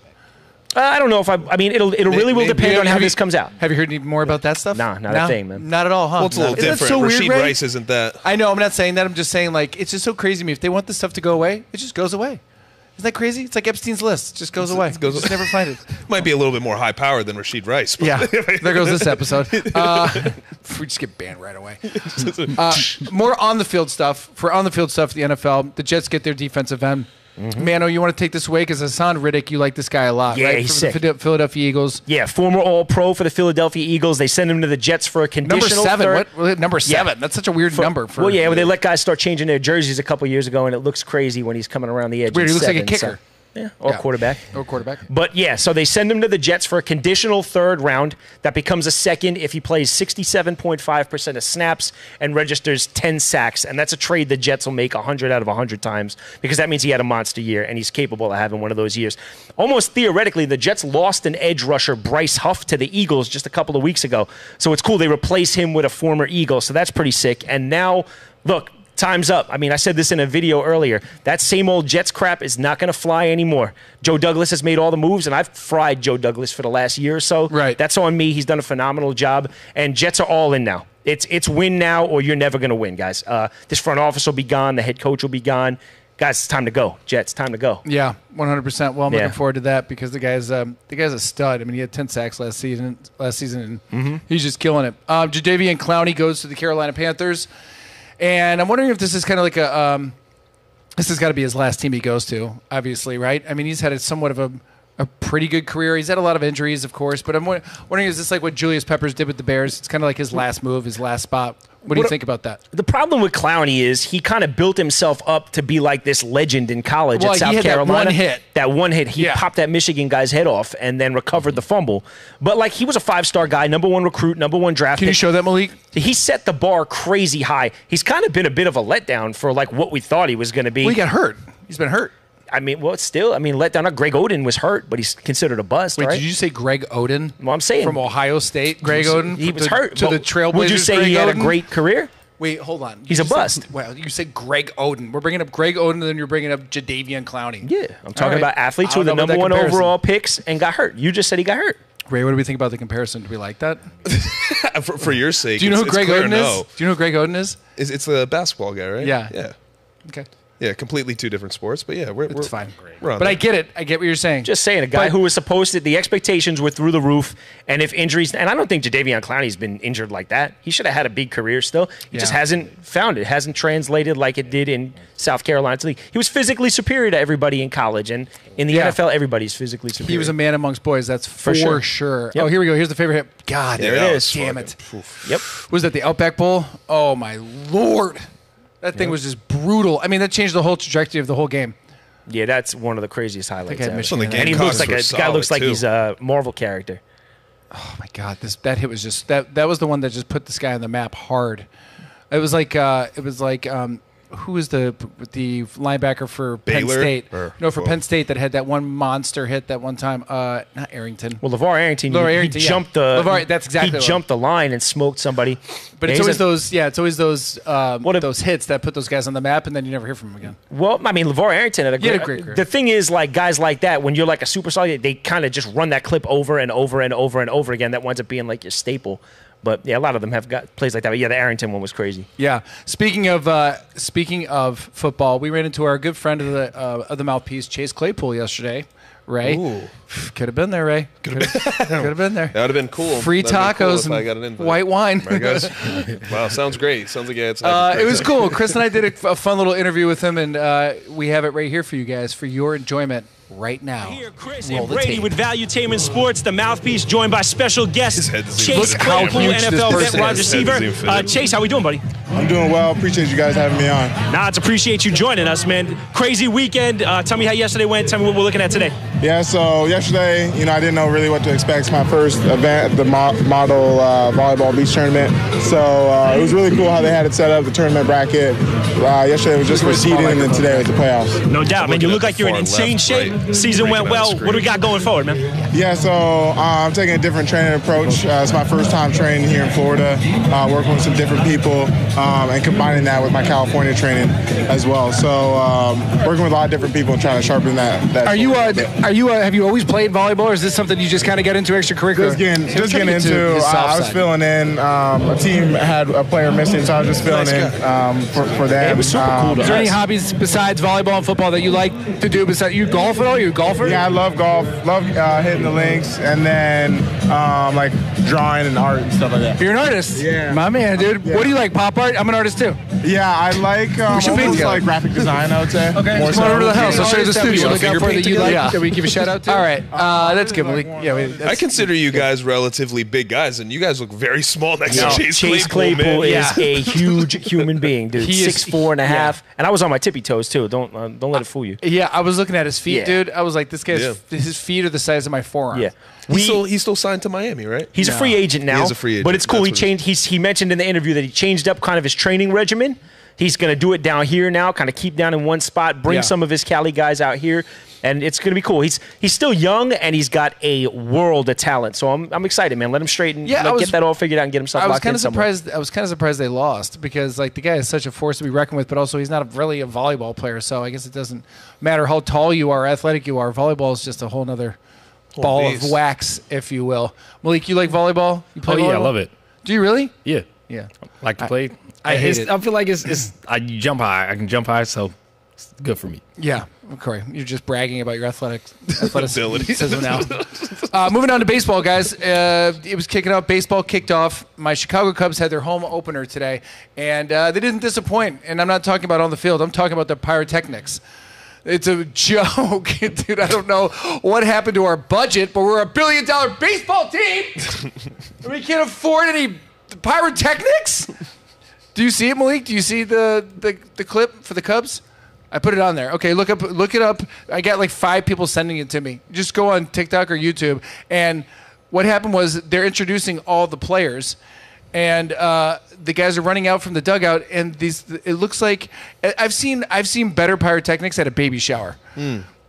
Uh, I don't know if I. I mean, it'll it'll really will maybe- depend on how Have you- this comes out. Have you heard any more about that stuff? Nah, not a thing, man. Not at all, huh? Well, it's a little Isn't that different. so weird, Rasheed Ray? Rice isn't that. I know. I'm not saying that. I'm just saying like it's just so crazy to me. If they want this stuff to go away, it just goes away. Isn't that crazy? It's like Epstein's list. It just goes away. it goes- you just never find it. Might be a little bit more high powered than Rashee Rice. but- Yeah, there goes this episode. Uh, we just get banned right away. Uh, more on the field stuff. For on the field stuff, the NFL, the Jets get their defensive end. Mm-hmm. Manno, oh, you want to take this away because Haason Reddick, you like this guy a lot, Yeah, right? he's From sick. the Philadelphia Eagles. Yeah, former All Pro for the Philadelphia Eagles. They send him to the Jets for a Number conditional seven. third. What? Number seven. That's such a weird For- number. For, well, yeah, well, they let guys start changing their jerseys a couple years ago, and it looks crazy when he's coming around the edge. Weird, he looks like a seven, so- kicker. Yeah, or Yeah. quarterback. or quarterback. But yeah, so they send him to the Jets for a conditional third round that becomes a second if he plays 67.5% of snaps and registers 10 sacks. And that's a trade the Jets will make 100 out of 100 times because that means he had a monster year and he's capable of having one of those years. Almost theoretically, the Jets lost an edge rusher, Bryce Huff, to the Eagles just a couple of weeks ago. So it's cool. They replace him with a former Eagle. So that's pretty sick. And now, look, Time's up. I mean, I said this in a video earlier. That same old Jets crap is not going to fly anymore. Joe Douglas has made all the moves, and I've fried Joe Douglas for the last year or so. Right. That's on me. He's done a phenomenal job, and Jets are all in now. It's it's win now, or you're never going to win, guys. Uh, this front office will be gone. The head coach will be gone. Guys, it's time to go. Jets, time to go. Yeah, one hundred percent. Well, I'm Yeah. looking forward to that because the guy's um, the guy's a stud. I mean, he had ten sacks last season. Last season, and Mm-hmm. he's just killing it. Um, Jadeveon Clowney goes to the Carolina Panthers, and I'm wondering if this is kind of like a um, this has got to be his last team he goes to. Obviously, right? I mean, he's had a somewhat of a a pretty good career. He's had a lot of injuries, of course, but I'm wondering is this like what Julius Peppers did with the Bears? It's kind of like his last move, his last spot. What do you What- think about that? The problem with Clowney is he kind of built himself up to be like this legend in college Well, at he South had that Carolina. one hit. That one hit, he Yeah. popped that Michigan guy's head off and then recovered the fumble. But like he was a five star guy, number one recruit, number one draft. Can you pick. show that, Malik? He set the bar crazy high. He's kind of been a bit of a letdown for like what we thought he was going to be. Well, he got hurt. He's been hurt. I mean, well, still, I mean, letdown. uh, Greg Oden was hurt, but he's considered a bust, Wait, right? did you say Greg Oden? Well, I'm saying- from Ohio State, Greg Oden. he was to, hurt. to the but Trailblazers. Would you say Greg he had a great career? Wait, hold on. He's a You said- bust. Well, you said Greg Oden. We're bringing up Greg Oden, and then you're bringing up Jadeveon Clowney. Yeah, I'm talking right. about athletes who don't are the number one comparison. overall picks and got hurt. You just said he got hurt. Ray, what do we think about the comparison? Do we like that? for, for your sake. Do you know who Greg it's clear Oden no. is? Do you know who Greg Oden is? It's, it's the basketball guy, right? Yeah. Yeah. Okay, Yeah, completely two different sports, but yeah, we're, we're it's fine. We're on But I get it. I get what you're saying. Just saying, a guy But- who was supposed to, the expectations were through the roof, and if injuries, and I don't think Jadeveon Clowney's been injured like that. He should have had a big career still. He just hasn't found it, hasn't translated like it did in South Carolina to league. He was physically superior to everybody in college, and in the Yeah. NFL, everybody's physically superior. he was a man amongst boys. That's for, sure. sure. Yep. Oh, here we go. Here's the favorite hit. God, Yeah, There it that is. was Damn it. oof. Yep. Was that the Outback Bowl? Oh my lord, that thing was just brutal. I mean, that changed the whole trajectory of the whole game. Yeah, that's one of the craziest highlights. I had ever. Michigan Some of and he looks like a the guy looks like too. he's a Marvel character. Oh my god, this that hit was just that that was the one that just put this guy on the map hard. It was like uh, it was like um, who was the the linebacker for Penn State? Or- no, for oh. Penn State that had that one monster hit that one time. Uh, not Arrington. Well, LeVar Arrington, LeVar he, Arrington, he yeah. jumped the LeVar- that's exactly he what- jumped the line and smoked somebody. but Yeah, it's always a- those yeah, it's always those um, What if- those hits that put those guys on the map, and then you never hear from them again. Well, I mean, LeVar Arrington had a He had great, a great career. The thing is, like, guys like that, when you're like a superstar, they, they kind of just run that clip over and over and over and over again. That winds up being like your staple. But yeah, a lot of them have got plays like that. But yeah, the Arrington one was crazy. Yeah. Speaking of uh, speaking of football, we ran into our good friend of the uh, of the mouthpiece, Chase Claypool, yesterday. Ray, Ooh. could have been there. Ray, could have been there. That would have been cool. Free That'd been cool tacos I got an and white wine. Wow, sounds great. Sounds like yeah, it's Uh, it was cool. Chris and I did a, a fun little interview with him, and uh, we have it right here for you guys for your enjoyment right now. Here, Chris Roll and the Brady tape. with Valuetainment Sports, the mouthpiece, joined by special guest His head doesn't Chase even- Look Claypool, NFL vet person wide is. His head receiver. doesn't even fit Uh. Chase, how we doing, buddy? I'm doing well. Appreciate you guys having me on. Nah, it's appreciate you joining us, man. Crazy weekend. Uh, tell me how yesterday went. Tell me what we're looking at today. Yeah, so yesterday, you know, I didn't know really what to expect. It's my first event, at the mo- model uh, volleyball beach tournament. So uh, it was really cool how they had it set up, the tournament bracket. Uh, yesterday was just for seeding, and then today was the playoffs. No doubt, man. You look like you're in insane left, shape. right. Season went well. What do we got going forward, man? Yeah, so uh, I'm taking a different training approach. Uh, it's my first time training here in Florida, uh, working with some different people, um, and combining that with my California training as well. So um, working with a lot of different people and trying to sharpen that. that Are you uh, shoulder. Are you uh, have you always played volleyball, or is this something you just kind of get into extracurricular? Just getting, So just getting into. his I, was side. filling in. Um, a team had a player missing, so I was just filling Nice in um, for, for them. it was super cool Um, to Is there any hobbies besides volleyball and football that you like to do? Besides you golf at all? You a golfer? Yeah, I love golf. Love uh, hitting the links, and then um, like drawing and art and stuff like that. You're an artist. Yeah. My man, dude. Yeah. What do you like? Pop art? I'm an artist too. Yeah, I like um, should be almost like graphic design. I would say. Okay, More come so. over to the house. I'll show you the studio. look out for that you like. Yeah. That we give a shout out to. All right, uh, that's good. Malik. Yeah, we, I that's, consider you guys relatively big guys, and you guys look very small next No, to Chase, Claypool. Chase Claypool. Claypool, man. is a huge human being, dude. He is- Six four and a yeah. half, and I was on my tippy toes too. Don't uh, don't let it fool you. Yeah, I was looking at his feet, Yeah. dude. I was like, this guy's Yeah. his feet are the size of my forearm. Yeah, He's still he's still signed to Miami, right? He's a free agent now. is a free agent. But it's cool. That's He what it changed. He's, he mentioned in the interview that he changed up kind of his training regimen. He's going to do it down here now, kind of keep down in one spot, bring Yeah. some of his Cali guys out here, and it's going to be cool. He's he's still young and he's got a world of talent. So I'm, I'm excited, man. Let him straighten, Yeah, let- I was- get that all figured out and get himself I was locked in kind of somewhere. surprised. I was kind of surprised they lost because like the guy is such a force to be reckoned with, but also he's not really a volleyball player. So I guess it doesn't matter how tall you are, athletic you are. Volleyball is just a whole nother ball of wax, if you will. Malik, you like volleyball? You Oh play yeah, I love it. Do you really? Yeah, Yeah. like to play. I hate it. I feel like it's it's I jump high. I can jump high, so it's good for me. Yeah, Corey, You're just bragging about your athletic Abilities. athleticism now. uh, moving on to baseball, guys. Uh, it was kicking off. Baseball kicked off. My Chicago Cubs had their home opener today, and uh, they didn't disappoint. And I'm not talking about on the field. I'm talking about the pyrotechnics. It's a joke, dude. I don't know what happened to our budget, but we're a billion dollar baseball team. and we can't afford any pyrotechnics. Do you see it, Malik? Do you see the, the, the clip for the Cubs? I put it on there. Okay, look up look it up. I got like five people sending it to me. Just go on TikTok or YouTube. And what happened was they're introducing all the players, and uh, the guys are running out from the dugout. And these, it looks like I've seen I've seen better pyrotechnics at a baby shower.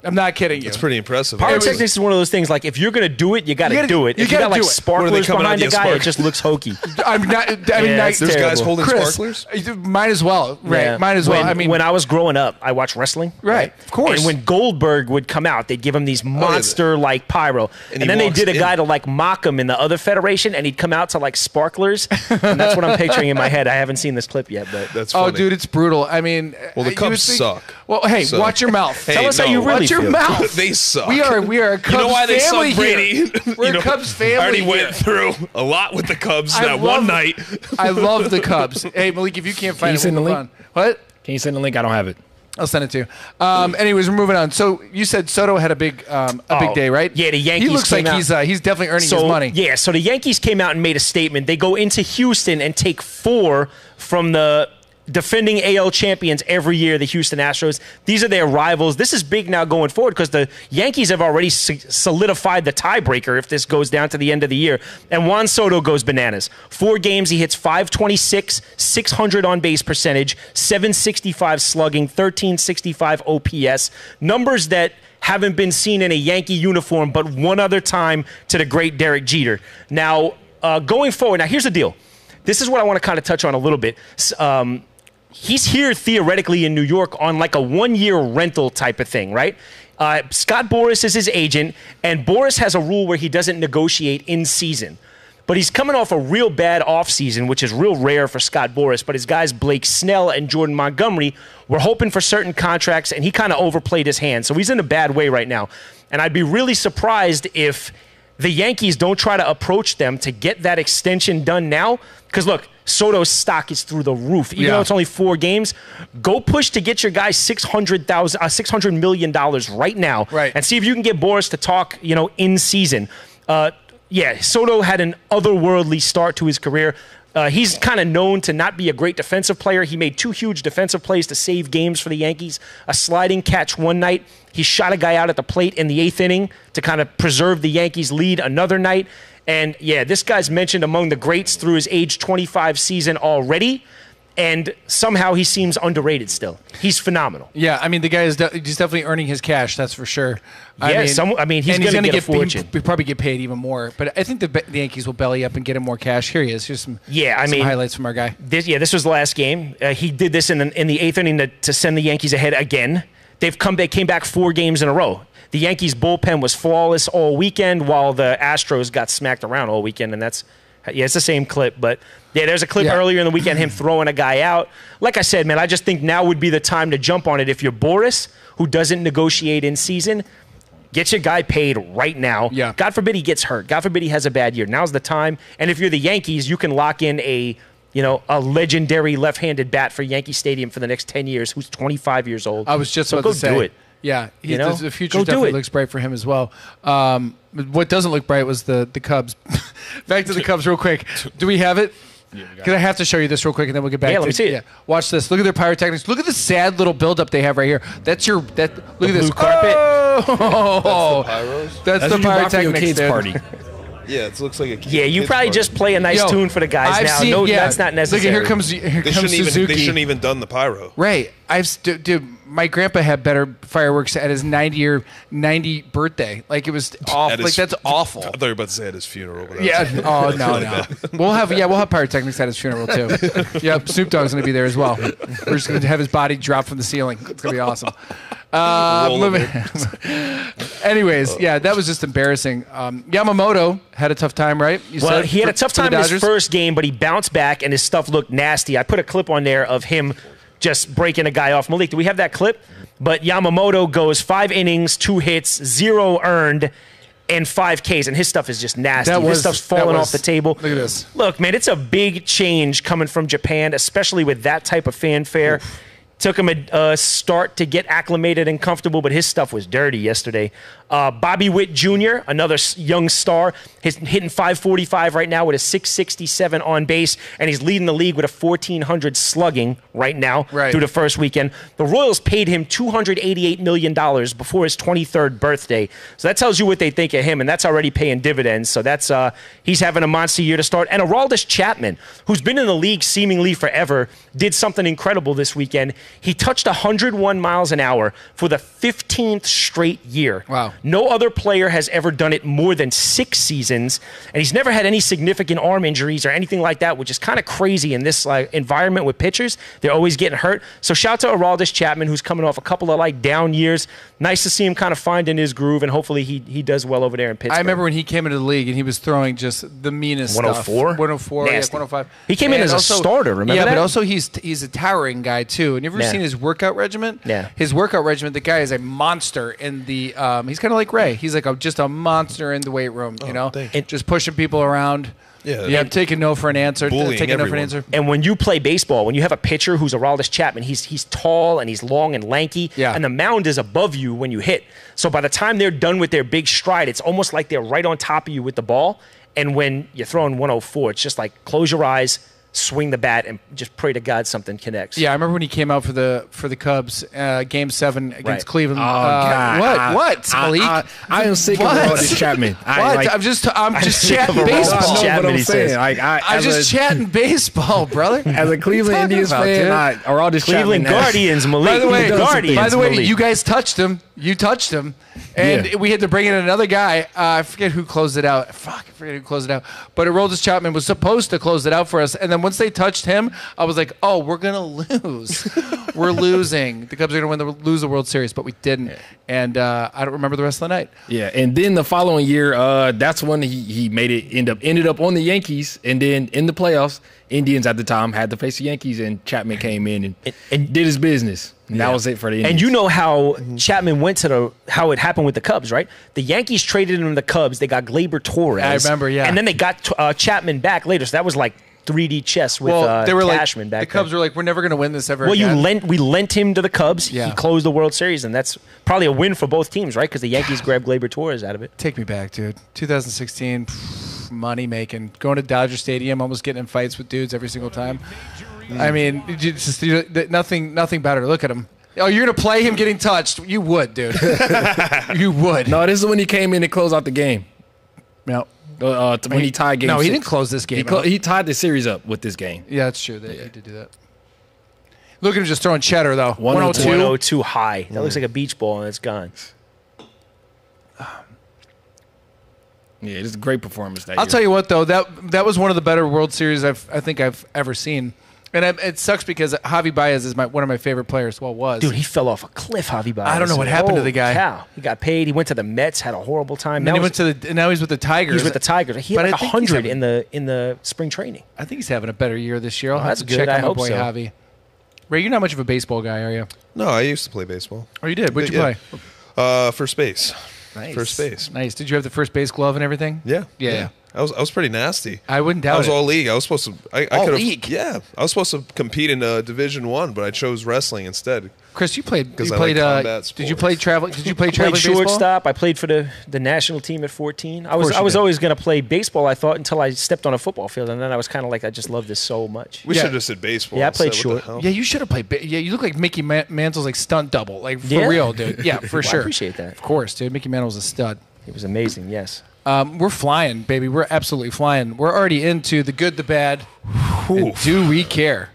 I'm not kidding you. It's pretty impressive. Pyrotechnics is one of those things. Like if you're gonna do it, you got You to gotta- do it. you if you gotta got like do it. What they sparklers behind out the of the guy, it just looks hokey. I'm not. I mean, Yeah, not- it's There's guys terrible. holding Chris, sparklers. Might as well, right? Yeah. Might as well. When, I mean, when I was growing up, I watched wrestling. Right, of course. And when Goldberg would come out, they'd give him these oh, monster like pyro, and, he then they did a in. guy to like mock him in the other federation, and he'd come out to like sparklers, and that's what I'm picturing in my head. I haven't seen this clip yet, but That's Oh, funny. dude, it's brutal. I mean, Well, the you Cubs would think- suck. Well, hey, So- watch your mouth. Hey, Tell us how no. you really watch your feel. mouth. they suck. We are we are a Cubs you know why they family suck, Brady? here. We're You a Cubs family. I already here. went through a lot with the Cubs I that love- one night. I love the Cubs. Hey, Malik, if you can't find Can you it, send we'll the link? on. What? Can you send the link? I don't have it. I'll send it to you. Um, anyways, we're moving on. So you said Soto had a big um, a big Oh, day, right? yeah, the Yankees He looks came like out- he's uh, he's definitely earning so his money. yeah, so the Yankees came out and made a statement. They go into Houston and take four from the defending AL champions every year, the Houston Astros. These are their rivals. This is big now going forward because the Yankees have already solidified the tiebreaker if this goes down to the end of the year. And Juan Soto goes bananas. Four games, he hits 526, 600 on base percentage, 765 slugging, 1365 OPS. Numbers that haven't been seen in a Yankee uniform but one other time to the great Derek Jeter. Now, uh, going forward, now here's the deal. This is what I want to kind of touch on a little bit. Um, he's here theoretically in New York on like a one year rental type of thing, right? Uh, Scott Boras is his agent, and Boras has a rule where he doesn't negotiate in season. But he's coming off a real bad offseason, which is real rare for Scott Boras. But his guys, Blake Snell and Jordan Montgomery, were hoping for certain contracts, and he kind of overplayed his hand. So he's in a bad way right now. And I'd be really surprised if the Yankees don't try to approach them to get that extension done now. Because look, Soto's stock is through the roof. Even Yeah. though it's only four games, go push to get your guy six hundred thousand, uh, six hundred million dollars right now, Right. And see if you can get Boras to talk, you know, in season. Uh, yeah, Soto had an otherworldly start to his career. Uh, he's kind of known to not be a great defensive player. He made two huge defensive plays to save games for the Yankees. A sliding catch one night. He shot a guy out at the plate in the eighth inning to kind of preserve the Yankees' lead another night. And yeah, this guy's mentioned among the greats through his age 25 season already. And somehow he seems underrated still. He's phenomenal. Yeah, I mean the guy is de- he's definitely earning his cash. That's for sure. I Yeah, mean, some- I mean, he's gonna get a fortune. He'll probably get paid even more. But I think the, the Yankees will belly up and get him more cash. Here he is. Here's some Yeah, I some mean- highlights from our guy. This, yeah, this was the last game. Uh, he did this in the, in the eighth inning to, to send the Yankees ahead again. They've come. They came back four games in a row. The Yankees bullpen was flawless all weekend, while the Astros got smacked around all weekend, and that's yeah, it's the same clip. But yeah, there's a clip Yeah. earlier in the weekend him throwing a guy out. Like I said, man, I just think now would be the time to jump on it. If you're Boras, who doesn't negotiate in season, get your guy paid right now. Yeah. God forbid he gets hurt. God forbid he has a bad year. Now's the time. And if you're the Yankees, you can lock in a you know a legendary left-handed bat for Yankee Stadium for the next 10 years. Who's 25 years old. I was just So about go to say do it. Yeah, he, You know? the, the future Go definitely it. looks bright for him as well. Um, what doesn't look bright was the the Cubs. Back to the Cubs real quick. Do we have it? Because I have to show you this real quick, and then we'll get back. Yeah, to let me see it. Watch this. Look at their pyrotechnics. Look at the sad little buildup they have right here. That's your that. Look at this blue carpet? Oh, that's, pyros? the That's what you bought for your pyrotechnics, dude. party. Yeah, it looks like a kid- Yeah, you probably party. just play a nice Yo, tune for the guys I've now. seen- no, yeah, that's not necessary. Look, necessary. here comes here They comes shouldn't even. Suzuki. They shouldn't even done the pyro. Right. I've st- dude, my grandpa had better fireworks at his 90 year 90 birthday. Like it was awful. At Like his- that's awful. I thought you were about to say at his funeral. But Yeah. that's- Oh no no. We'll have yeah we'll have pyrotechnics at his funeral too. yep. Snoop Dogg's gonna be there as well. We're just gonna have his body drop from the ceiling. It's gonna be awesome. Uh, Roll moving- over. Anyways, yeah, that was just embarrassing. Um, Yamamoto had a tough time, right? You Well, said, he had a for- tough for the time in his Dodgers? first game, but he bounced back and his stuff looked nasty. I put a clip on there of him just breaking a guy off. Malik, do we have that clip? But Yamamoto goes five innings, two hits, zero earned, and five Ks, and his stuff is just nasty. That his was- stuff's that falling was- off the table. look at this. Look, man, it's a big change coming from Japan, especially with that type of fanfare. Took him a uh, start to get acclimated and comfortable, but his stuff was dirty yesterday. Uh, Bobby Witt Jr., another young star, he's hitting 545 right now with a 667 on base, and he's leading the league with a 1400 slugging right now Right. through the first weekend. The Royals paid him $288 million before his 23rd birthday. So that tells you what they think of him, and that's already paying dividends. So that's uh, he's having a monster year to start. And Aroldis Chapman, who's been in the league seemingly forever, did something incredible this weekend. He touched 101 miles an hour for the 15th straight year. Wow. No other player has ever done it more than six seasons, and he's never had any significant arm injuries or anything like that, which is kind of crazy in this like environment with pitchers. They're always getting hurt. So shout out to Aroldis Chapman, who's coming off a couple of like down years. Nice to see him kind of finding his groove, and hopefully he he does well over there in Pittsburgh. I remember when he came into the league and he was throwing just the meanest 104? stuff. 104, yeah, Nasty. 105. He came in And as a starter, remember Yeah, that? but also he's he's a towering guy too. And you ever Yeah. seen his workout regimen? Yeah. His workout regimen, the guy is a monster in the um, he's kind of like Ray. He's like a, just a monster in the weight room, you know? thank you. Just pushing people around. Yeah. Yeah, taking no for an answer, Bullying taking no for an answer. And when you play baseball, when you have a pitcher who's a Aroldis Chapman, he's he's tall and he's long and lanky, Yeah. and the mound is above you when you hit. So by the time they're done with their big stride, it's almost like they're right on top of you with the ball. And when you're throwing 104, it's just like close your eyes, swing the bat, and just pray to God something connects. Yeah, I remember when he came out for the for the Cubs, uh, Game Seven against Right. Cleveland. Oh, Uh, God. What? I- what? I, Malik? I, I am sick What? of Aroldis Chapman. I, what? like- I'm just I'm just sick chatting of Aroldis baseball. I know Chapman, what I'm he saying. Like, I, I'm as just a, chatting baseball, brother. As a Cleveland talking Indians about, fan, dude? I, Aroldis Cleveland Chapman has- Guardians, Malik. By the way, He does some Guardians, by the way, Malik. you guys touched him. You touched him, and Yeah. we had to bring in another guy. Uh, I forget who closed it out. Fuck, I forget who closed it out. But Aroldis Chapman was supposed to close it out for us, and then once they touched him, I was like, "Oh, we're gonna lose. we're losing. The Cubs are gonna win the lose the World Series, but we didn't." And uh, I don't remember the rest of the night. Yeah, and then the following year, uh, that's when he, he made it end up ended up on the Yankees, and then in the playoffs, Indians at the time had to face the Yankees, and Chapman came in and, And- and- did his business. And that was it for the Indians. And you know how Chapman went to the how it happened with the Cubs, right? The Yankees traded him to the Cubs. They got Gleyber Torres. I remember, yeah. And then they got uh, Chapman back later. So that was like 3D chess with well, uh, they were Cashman like back the Cubs then. were like, "We're never gonna win this ever." well, you lent we lent him to the Cubs. Yeah. He closed the World Series, and that's probably a win for both teams, right? Because the Yankees grabbed Gleyber Torres out of it. Take me back, dude. 2016, pff, money making. Going to Dodger Stadium, almost getting in fights with dudes every single time. I mean, just you- th- nothing, nothing better. Look at him. Oh, you're gonna play him getting touched? You would, dude. you would. no, this is when he came in to close out the game. no. Uh, uh, when he tied game. No, he didn't close this game. He, clo- he tied the series up with this game. yeah, that's true. They, He did do that. Look at him just throwing cheddar though. 102. 102. 102 high. That looks like a beach ball, and it's gone. Yeah, it was a great performance that I'll year. tell you what, though that that was one of the better World Series I've I think I've ever seen, and it, it sucks because Javy Baez is my one of my favorite players. Well, was Dude, he fell off a cliff, Javy Baez. I don't know what happened to the guy. Cow. He got paid. He went to the Mets, had a horrible time. And then Now he went to the. Now he's with the Tigers. He's with the Tigers. He had I like he's hundred having- in the in the spring training. I think he's having a better year this year. I'll Oh, have that's to good. check on I my hope boy so. Javi. Ray, you're not much of a baseball guy, are you? No, I used to play baseball. Oh, you did. What'd you Yeah. play? Uh, first base. Nice. First base. Nice. Did you have the first base glove and everything? Yeah, Yeah. I was I was pretty nasty. I wouldn't doubt it. I was it. all league. I was supposed to. I, I All could have. league? Yeah, I was supposed to compete in uh, Division One, but I chose wrestling instead. Chris, you played. 'Cause You I played. like uh, did you play travel? Did you play I played traveling baseball? shortstop. I played for the, the national team at 14. I was I was did. always going to play baseball. I thought until I stepped on a football field, and then I was kind of like, I just love this so much. We Yeah. should have just did baseball. Yeah, I played instead. Short. Yeah, you should have played. ba- Yeah, you look like Mickey Man- Mantle's like stunt double, like for Yeah? real, dude. Yeah, for Well, I sure. appreciate that. Of course, dude. Mickey Mantle was a stud. It was amazing. Yes. Um, we're flying, baby. We're absolutely flying. We're already into the good, the bad. and do we care?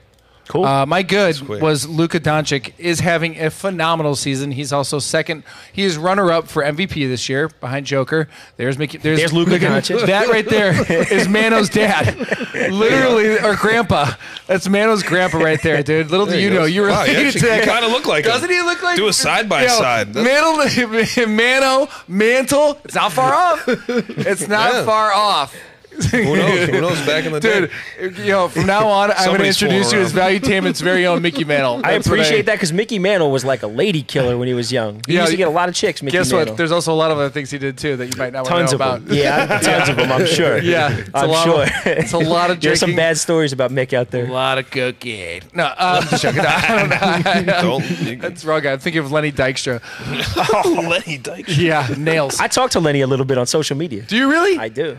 Cool. Uh, my good was Luka Doncic is having a phenomenal season. He's also second. He is runner up for MVP this year behind Joker. There's Mickey. There's, There's Luka Doncic. That right there is Manno's dad, literally or grandpa. That's Manno's grandpa right there, dude. Little do you know, goes. you Wow, related actually- to that kinda look like him. Doesn't he look like? Do a side by you know, side. That's- Manno, Manno, mantle. It's not far off. It's not Yeah. far off. Who knows? Who knows? Back in the day. Dude, you know, from now on, I'm going to introduce you fooling as Valuetainment's very own Mickey Mantle. I That's what appreciate that because Mickey Mantle was like a lady killer when he was young. He Yeah, used to get a lot of chicks. Mickey Guess Mantle. what? There's also a lot of other things he did too that you might not want tons to of know about. them. Yeah, tons of them. I'm sure. Yeah, it's a I'm lot sure. Of, it's a lot of drinking. There's some bad stories about Mick out there. A lot of cocaine. No, uh, I'm just joking. I don't know. Don't. You, That's wrong guy. I'm thinking of Lenny Dykstra. oh, Lenny Dyke. Yeah, nails. I talked to Lenny a little bit on social media. Do you really? I do.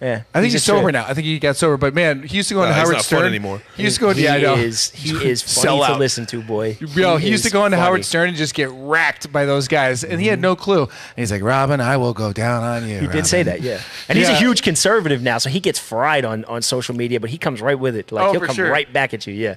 Yeah. I think he's, a sober trip. now. I think he got sober. But man, he used to go on No, he's Howard not fun Stern anymore. He used to go. He yeah, I know. is. He is Sell funny to out. listen to, boy. Yo, he, used to go on funny. Howard Stern and just get racked by those guys, and he had no clue. And he's like, "Robin, I will go down on you." He did say that, yeah. And he's a huge conservative now, so he gets fried on, on social media, but he comes right with it. Like Oh, he'll for come sure. right back at you, yeah.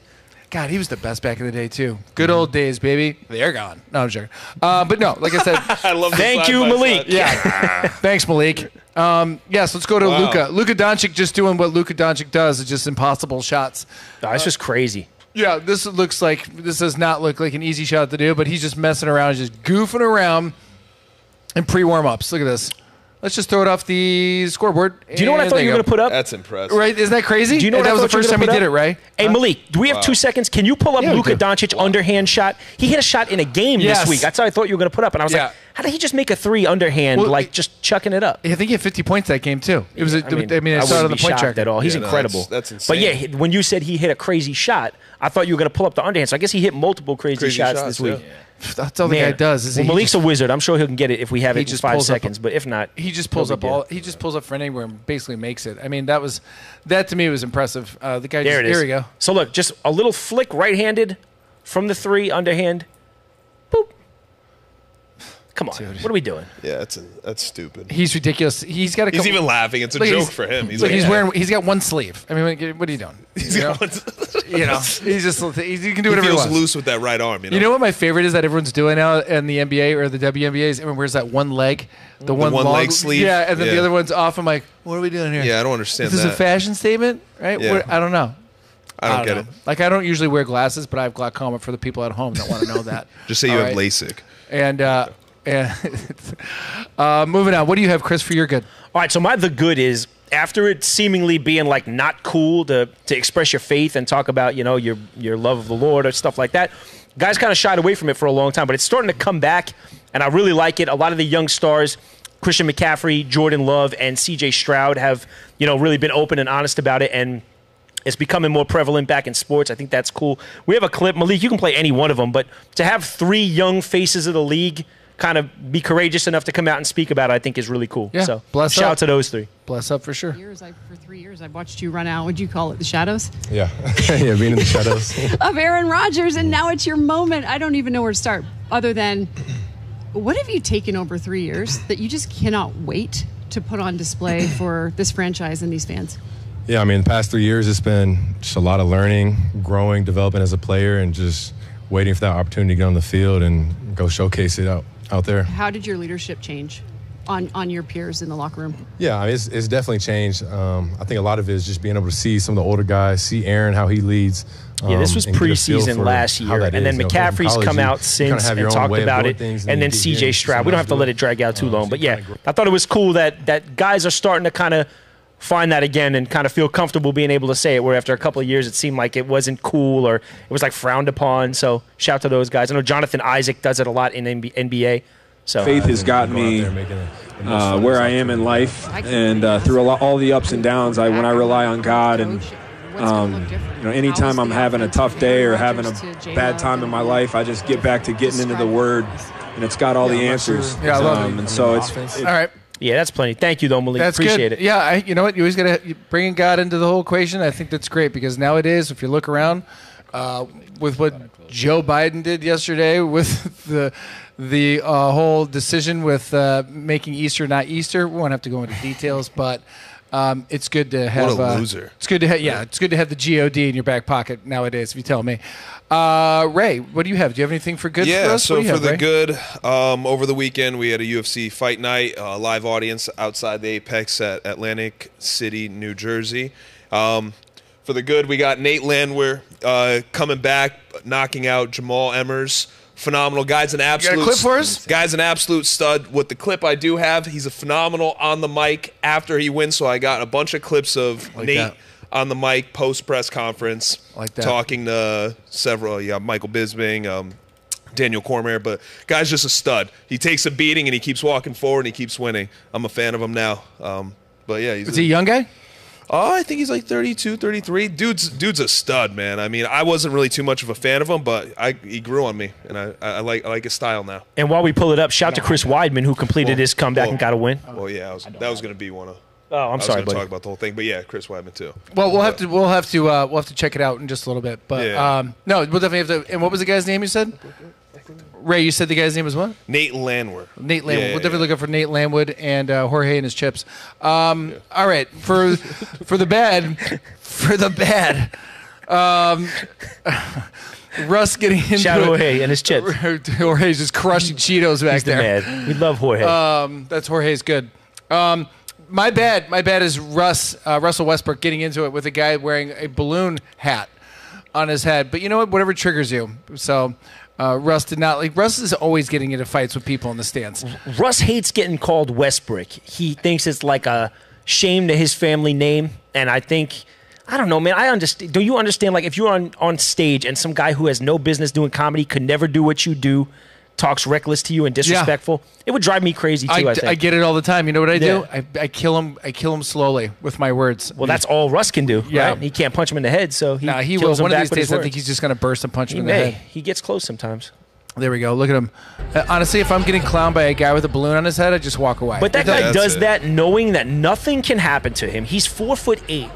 God, he was the best back in the day too. Good old days, baby. They're gone. No, I'm joking. Uh, but no, like I said, I love. Thank you, Malik. side. yeah. Thanks, Malik. Um, yes, let's go to Wow. Luka. Luka Doncic just doing what Luka Doncic does. It's just impossible shots. That's it's just crazy. Yeah, this looks like this does not look like an easy shot to do, but he's just messing around, just goofing around in pre warm ups. Look at this. Let's just throw it off the scoreboard. Do you know what I thought you were going to put up? That's impressive. Right? Isn't that crazy? Do you know And what that I was the first time we did it, put right? Hey, Malik, do we have two seconds? Can you pull up Yeah, Luka do. Doncic underhand shot? He hit a shot in a game Yes. this week. That's how I thought you were going to put up. And I was Yeah. like, how did he just make a three underhand, Well, like just chucking it up? I think he had 50 points that game too. It was. a- I mean, I, wouldn't saw it on the point shocked tracker at all. He's Yeah, no, incredible. that's- that's But yeah, when you said he hit a crazy shot, I thought you were going to pull up the underhand. So I guess he hit multiple crazy, Crazy shots, shots, this week. That's all the Man. guy does. Is well, he Malik's just, a wizard. I'm sure he can get it if we have it in just five pulls up- seconds. but if not, he just pulls up all. He just pulls up for anywhere and basically makes it. I mean, that was that to me was impressive. Uh, the guy. There just, it is. Here we go. So look, just a little flick right-handed from the three underhand. Boop. Come on, what are we doing? Yeah, that's that's stupid. He's ridiculous. He's got a. He's couple, even laughing. It's a Look, joke he's- for him. He's look, like, he's yeah. wearing. He's got one sleeve. I mean, what- what are you doing? He's you, know? got- you know, he's just. He's, he can do he whatever he feels wants. loose with that right arm. You know. You know what my favorite is that everyone's doing now in the NBA or the WNBA is everyone wears that one leg, the, one, one long, leg sleeve? Yeah, and then the Yeah. other one's off. I'm like, what are we doing here? Yeah, I don't understand Is this that. a fashion statement, right? Yeah. What- I don't know. I don't, get know. it. Like I don't usually wear glasses, but I have glaucoma for the people at home that want to know that. Just say you All have right? LASIK. And uh, and uh, moving on. What do you have, Chris, for your good? All right, so my the good is after it seemingly being like not cool to to express your faith and talk about you know your your love of the Lord or stuff like that, guys kind of shied away from it for a long time, but it's starting to come back, and I really like it. A lot of the young stars. Christian McCaffrey, Jordan Love, and C.J. Stroud have, you know, really been open and honest about it, and it's becoming more prevalent back in sports. I think that's cool. We have a clip, Malik. You can play any one of them, but to have three young faces of the league kind of be courageous enough to come out and speak about it, I think is really cool. Yeah, so bless shout up. out to those three. Bless up for sure. years, I, for three years, I watched you run out. Would you call it the shadows Yeah, yeah, being in the shadows. of Aaron Rodgers, and now it's your moment. I don't even know where to start, other than what have you taken over three years that you just cannot wait to put on display for this franchise and these fans? Yeah, I mean, the past three years, it's been just a lot of learning, growing, developing as a player, and just waiting for that opportunity to get on the field and go showcase it out out there. How did your leadership change on on your peers in the locker room? Yeah, I mean, it's, it's definitely changed. Um, I think a lot of it is just being able to see some of the older guys, see Aaron how he leads. Yeah, this um, was and get a feel preseason last year, and is. then You know, McCaffrey's college, come out you kinda since and talked about it, things, and then you get here CJ and Stroud. We don't have to let it. it drag out too long, so but yeah, kinda I thought it was cool that that guys are starting to kind of find that again and kind of feel comfortable being able to say it. Where after a couple of years, it seemed like it wasn't cool or it was like frowned upon. So shout out to those guys. I know Jonathan Isaac does it a lot in NB- NBA. So faith has gotten me there making the most uh, where I am in life, and uh, through a lot, all the ups and downs. I when I rely on God, and um, you know, anytime I'm having a tough day or having a bad time in my life, I just get back to getting into the Word, and it's got all the answers. Yeah, I love it. um, And so it's Offense. it- All right. Yeah, that's plenty. Thank you, though, Malik. That's Appreciate good. it. Yeah, I, you know what? You always got to bringing God into the whole equation. I think that's great because nowadays, if you look around, uh, with what Joe Biden did yesterday with the the uh, whole decision with uh, making Easter not Easter. We won't have to go into details, but um, it's good to have. What a uh, loser. It's good to ha- yeah, it's good to have the God in your back pocket nowadays. If you tell me, uh, Ray, what do you have? Do you have anything for good? yeah, for us? so What do you for have, the Ray? good, um, over the weekend we had a UFC fight night, uh, live audience outside the Apex at Atlantic City, New Jersey. Um, for the good, we got Nate Landwehr uh, coming back, knocking out Jamal Emmers. Phenomenal guy's an absolute clip for us? Guy's an absolute stud. With the clip I do have, he's a phenomenal on the mic after he wins. So I got a bunch of clips of Like Nate that. on the mic post press conference, Like that. talking to several. Yeah, Michael Bisping, um, Daniel Cormier, but guy's just a stud. He takes a beating and he keeps walking forward and he keeps winning. I'm a fan of him now. Um, but yeah, he's Is he a young guy? Oh, I think he's like 32, 33. Dude's dude's a stud, man. I mean, I wasn't really too much of a fan of him, but I he grew on me, and I, I like I like his style now. And while we pull it up, shout to Chris Weidman who completed his comeback and got a win. Well, yeah, I was, that was going to be one of. Oh, I'm I was sorry, gonna buddy. talk about the whole thing, but yeah, Chris Weidman too. Well, we'll have to we'll have to uh, we'll have to check it out in just a little bit. But Yeah. um, no, we'll definitely have to. And what was the guy's name you said? Ray, you said the guy's name was what? Nate Landwehr. Nate Landwood. Yeah, we'll definitely look up for Nate Landwood and uh, Jorge and his chips. Um, All right, for for the bad, for the bad. Um, Russ getting into Shout out it. Jorge and his chips. Jorge's just crushing Cheetos back He's the there. man. We love Jorge. Um, that's Jorge's good. Um, my bad. My bad is Russ uh, Russell Westbrook getting into it with a guy wearing a balloon hat on his head. But you know what? Whatever triggers you. So uh, Russ did not like. Russ is always getting into fights with people in the stands. Russ hates getting called Westbrook. He thinks it's like a shame to his family name, and I think I don't know, man. I understand. Do you understand? Like, if you're on on stage and some guy who has no business doing comedy could never do what you do, talks reckless to you and disrespectful, it would drive me crazy too. I, I, think. I get it all the time. You know what I do? Yeah. I, I kill him. I kill him slowly with my words. well, that's all Russ can do. Yeah. right? he can't punch him in the head, so he Nah, he will. him One of these days, I think he's just going to burst and punch him He in may. the head. He gets close sometimes. There we go. Look at him. Uh, honestly, if I'm getting clowned by a guy with a balloon on his head, I just walk away. But that It guy doesn't- does that knowing that nothing can happen to him. He's four foot eight.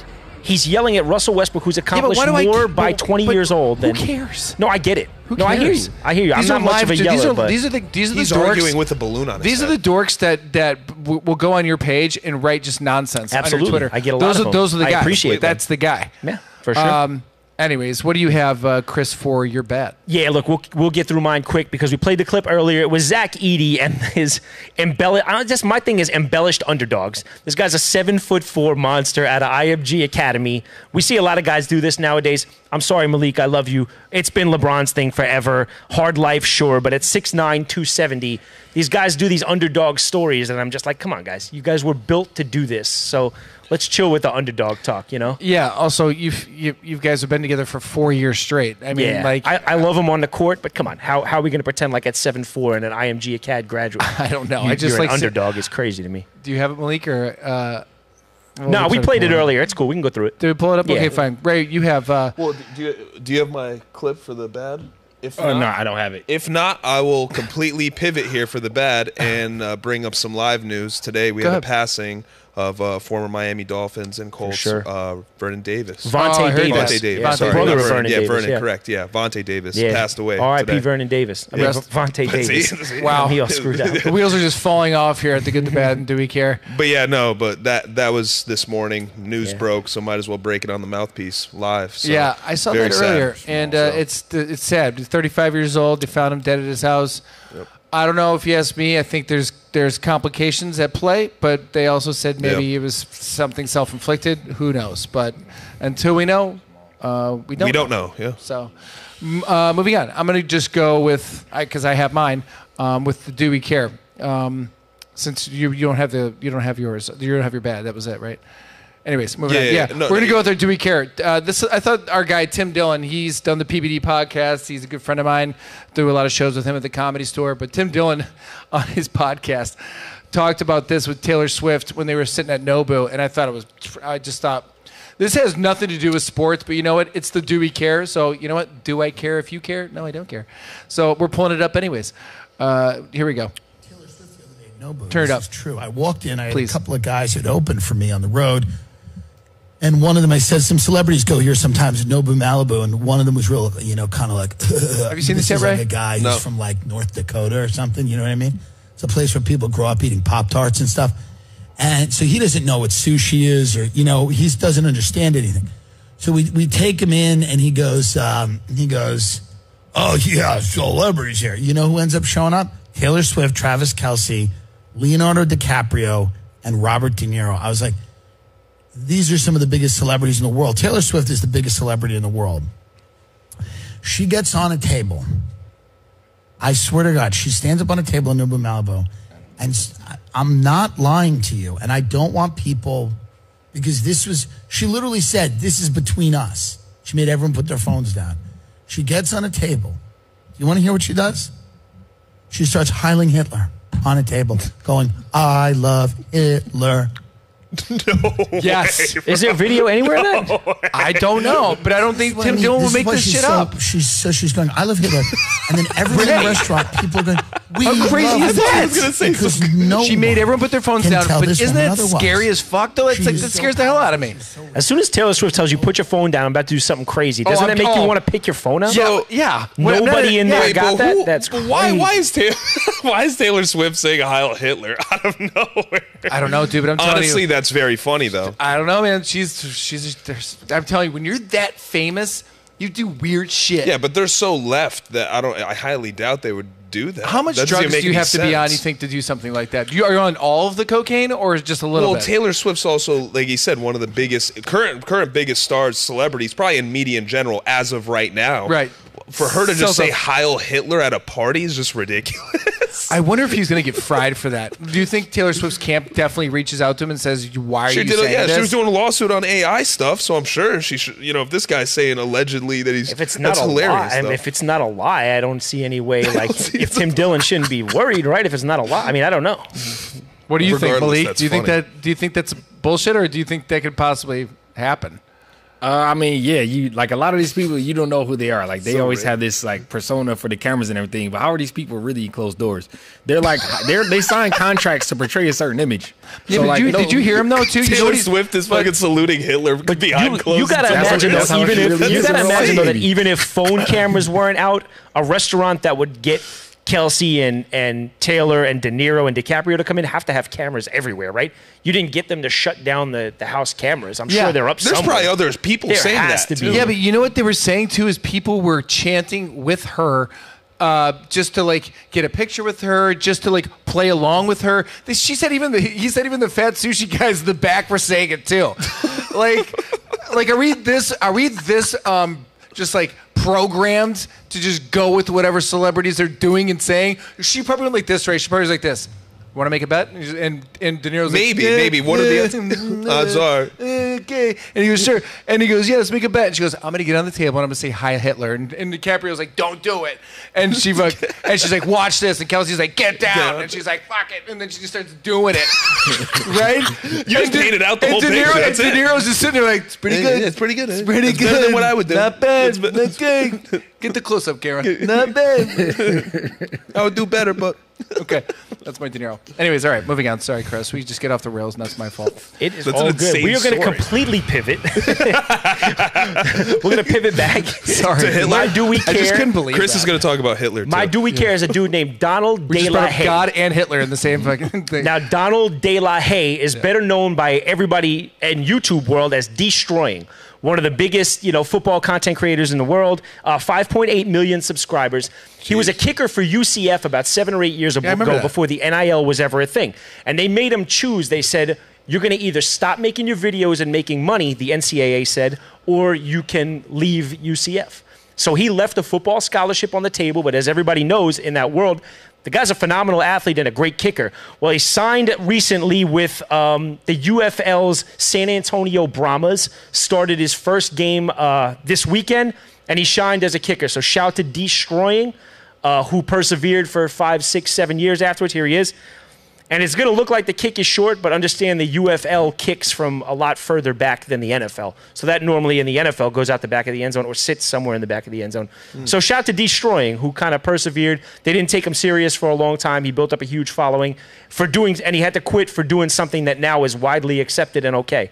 He's yelling at Russell Westbrook, who's accomplished why do I- more by but- 20 but years old. who Than, cares? No, I get it. Who no, I hear cares? you. I hear you. These I'm not much live- of a these are, but these are the these are the dorks. arguing with a balloon on his These are the dorks that that w- will go on your page and write just nonsense Absolutely. on your Twitter. I get a lot those of are, them. Those are the I guys. appreciate them. That's the guy. yeah, for sure. Um, anyways, what do you have, uh, Chris, for your bet? Yeah, look, we'll, we'll get through mine quick because we played the clip earlier. It was Zach Edey and his embellished. Just my thing is embellished underdogs. This guy's a seven foot four monster out of IMG Academy. We see a lot of guys do this nowadays. I'm sorry, Malik, I love you. It's been LeBron's thing forever. Hard life, sure, but at 6'9", 270, these guys do these underdog stories, and I'm just like, come on, guys, you guys were built to do this. So let's chill with the underdog talk, you know? Yeah. Also, you've you, you guys have been together for four years straight. I mean, yeah, like I, I love him on the court, but come on, how, how are we going to pretend like at seven four and an IMG Acad graduate? I don't know. You, I just you're like an si- underdog. It's crazy to me. do you have it, Malik, or? Uh, well, no, we'll we try to played it earlier. It's cool. We can go through it. Do we pull it up? Yeah. Okay, fine. Ray, you have. Uh, Well, do you do you have my clip for the bad? If Oh not, no, I don't have it. If not, I will completely pivot here for the bad and uh, bring up some live news. Today we Go had ahead. a passing of uh, former Miami Dolphins and Colts sure. uh, Vernon Davis. Vontae Oh, Davis. Vontae Davis. Yeah, sorry, brother not of Vernon yeah, Davis. Vernon, yeah. correct. Yeah, Vontae Davis Yeah. passed away. R.I.P. Vernon Davis. I mean, Rest- Vontae Davis. Wow. He all screwed up. the wheels are just falling off here at the good, the bad, and do we care? But yeah, no, but that that was this morning. News Yeah. broke, so might as well break it on the mouthpiece live. So, yeah, I saw very that sad. earlier, and uh, So, it's it's sad. He's 35 years old. They found him dead at his house. I don't know if you ask me. I think there's there's complications at play, but they also said maybe Yeah. it was something self-inflicted. Who knows? But until we know, uh, we don't. we don't know. Yeah. So, uh, moving on. I'm going to just go with because I, have mine um, with the do we care. Um, since you you don't have the you don't have yours, you don't have your bad. That was it, right? Anyways, moving Yeah, on. yeah, Yeah, yeah. No, we're gonna no, go with our do we care. Uh, this I thought our guy Tim Dillon. He's done the PBD podcast. He's a good friend of mine. Do a lot of shows with him at the Comedy Store. But Tim Dillon on his podcast talked about this with Taylor Swift when they were sitting at Nobu, and I thought it was. I just thought. This has nothing to do with sports, but you know what? It's the do we care. So you know what? Do I care if you care? No, I don't care. So we're pulling it up anyways. Uh, here we go. No, but Turn it this up. is true. I walked in. I had Please. a couple of guys who'd opened for me on the road. And one of them, I said, some celebrities go here sometimes Nobu Malibu, and one of them was real, you know, kind of like. Have you seen this yet, Ray? Like a guy No. who's from like North Dakota or something. You know what I mean? It's a place where people grow up eating Pop Tarts and stuff. And so he doesn't know what sushi is, or you know, he doesn't understand anything. So we we take him in, and he goes, um, he goes, oh yeah, celebrities here. You know who ends up showing up? Taylor Swift, Travis Kelce, Leonardo DiCaprio, and Robert De Niro. I was like, these are some of the biggest celebrities in the world. Taylor Swift is the biggest celebrity in the world. She gets on a table. I swear to God, she stands up on a table in Nobu Malibu, and I'm not lying to you. And I don't want people, because this was, she literally said, this is between us. She made everyone put their phones down. She gets on a table. You want to hear what she does? She starts heiling Hitler on a table, going, I love Hitler. Yes. Is there video anywhere of that? I don't know, but I don't think Well, Tim I mean, Dillon will make this shit so, up. She's so she's going. I love Hitler, and then every in the restaurant, people are going. We How crazy love is that? I was gonna say, because so- no she made everyone put their phones down, but isn't woman that otherwise. scary as fuck though? It's like She's that so scares the hell out of me. As soon as Taylor Swift tells you put your phone down, I'm about to do something crazy. Oh, Doesn't I'm- that make oh. you want to pick your phone up? Yeah, yeah. Well, Nobody in yeah, there Wait, got that. who- That's but why? crazy. Why is Taylor? why is Taylor Swift saying Heil Hitler out of nowhere? I don't know, dude, but I'm telling Honestly, you. That's very funny though. I don't know, man. She's she's. There's, I'm telling you, when you're that famous, you do weird shit. Yeah, but they're so left that I don't. I highly doubt they would do that. How much That drugs make do you have to be on? sense. You think to do something like that? You, are you on all of the cocaine, or is just a little Well, bit? Taylor Swift's also, like he said, one of the biggest current current biggest stars, celebrities, probably in media in general, as of right now. Right. For her to just so- say Heil Hitler at a party is just ridiculous. I wonder if he's going to get fried for that. Do you think Taylor Swift's camp definitely reaches out to him and says, "Why are She you did. saying Yeah, this?" she was doing a lawsuit on AI stuff, so I'm sure she should. You know, if this guy's saying allegedly that he's If it's not that's a hilarious. lie, I mean, if it's not a lie, I don't see any way. Like, if Tim Dillon shouldn't be worried, right? If it's not a lie, I mean, I don't know. what do you think, Malik? Do you think that? Do you think that's bullshit, or do you think that could possibly happen? Uh, I mean, yeah, you like a lot of these people, you don't know who they are. Like they So always rare. have this like persona for the cameras and everything, but how are these people really in closed doors? They're like they're they sign contracts to portray a certain image. Yeah, So, but like, did, you, no- did you hear him though too? You know Taylor Swift is but- fucking saluting Hitler behind You, closed you gotta doors. imagine That's though, even if really you gotta imagine though that even if phone cameras weren't out, a restaurant that would get Kelce and and Taylor and De Niro and DiCaprio to come in have to have cameras everywhere, right? You didn't get them to shut down the, the house cameras. I'm Yeah. sure they're up There's somewhere. probably others people There saying has that to be. too. Yeah, but you know what they were saying too is people were chanting with her. Uh, just to like get a picture with her, just to like play along with her. She said even the he said even the fat sushi guys in the back were saying it too. like, like are we this are we this um just like programmed to just go with whatever celebrities are doing and saying? She probably went like this, right? She probably was like this. Want to make a bet? And And, and De Niro's Maybe, like, maybe. What are the odds are? Okay. And he goes, sure. And he goes, yeah, let's make a bet. And she goes, I'm going to get on the table and I'm going to say hi Hitler. And, and DiCaprio's like, don't do it. And she fuck, and she's like, watch this. And Kelce's like, get down. And she's like, fuck it. And then she just starts doing it. right? You just painted out the and whole De Niro, picture, and that's De it. Niro's just sitting there like, it's pretty good. it's pretty good. It's pretty It's good. better than what I would do. Not bad. That's good. Get the close up, camera. Not bad. I would do better, but okay. That's my De Niro. Anyways, all right, moving on. Sorry, Chris. We just get off the rails and that's my fault. It is That's all an good. insane We are going to story. completely pivot. We're going to pivot back. Sorry. To Hitler? My do we I care? just couldn't believe Chris that. is going to talk about Hitler. Too. My do we care is a dude named Donald We De just La brought up Haye. God and Hitler in the same fucking thing. Now, Donald De La Haye is better known by everybody in YouTube world as Deestroying, one of the biggest, you know, football content creators in the world. Uh, 5.8 million subscribers. He was a kicker for UCF about seven or eight years I ago before the NIL was ever a thing, and they made him choose. They said. You're going to either stop making your videos and making money, the NCAA said, or you can leave UCF. So he left a football scholarship on the table, but as everybody knows in that world, the guy's a phenomenal athlete and a great kicker. Well, he signed recently with um, the UFL's San Antonio Brahmas, started his first game uh, this weekend, and he shined as a kicker. So shout to Deestroying, uh, who persevered for five, six, seven years afterwards. Here he is. And it's going to look like the kick is short, but understand the UFL kicks from a lot further back than the NFL. So that normally in the NFL goes out the back of the end zone or sits somewhere in the back of the end zone. Hmm. So shout to Deestroying, who kind of persevered. They didn't take him serious for a long time. He built up a huge following for doing, and he had to quit for doing something that now is widely accepted and okay.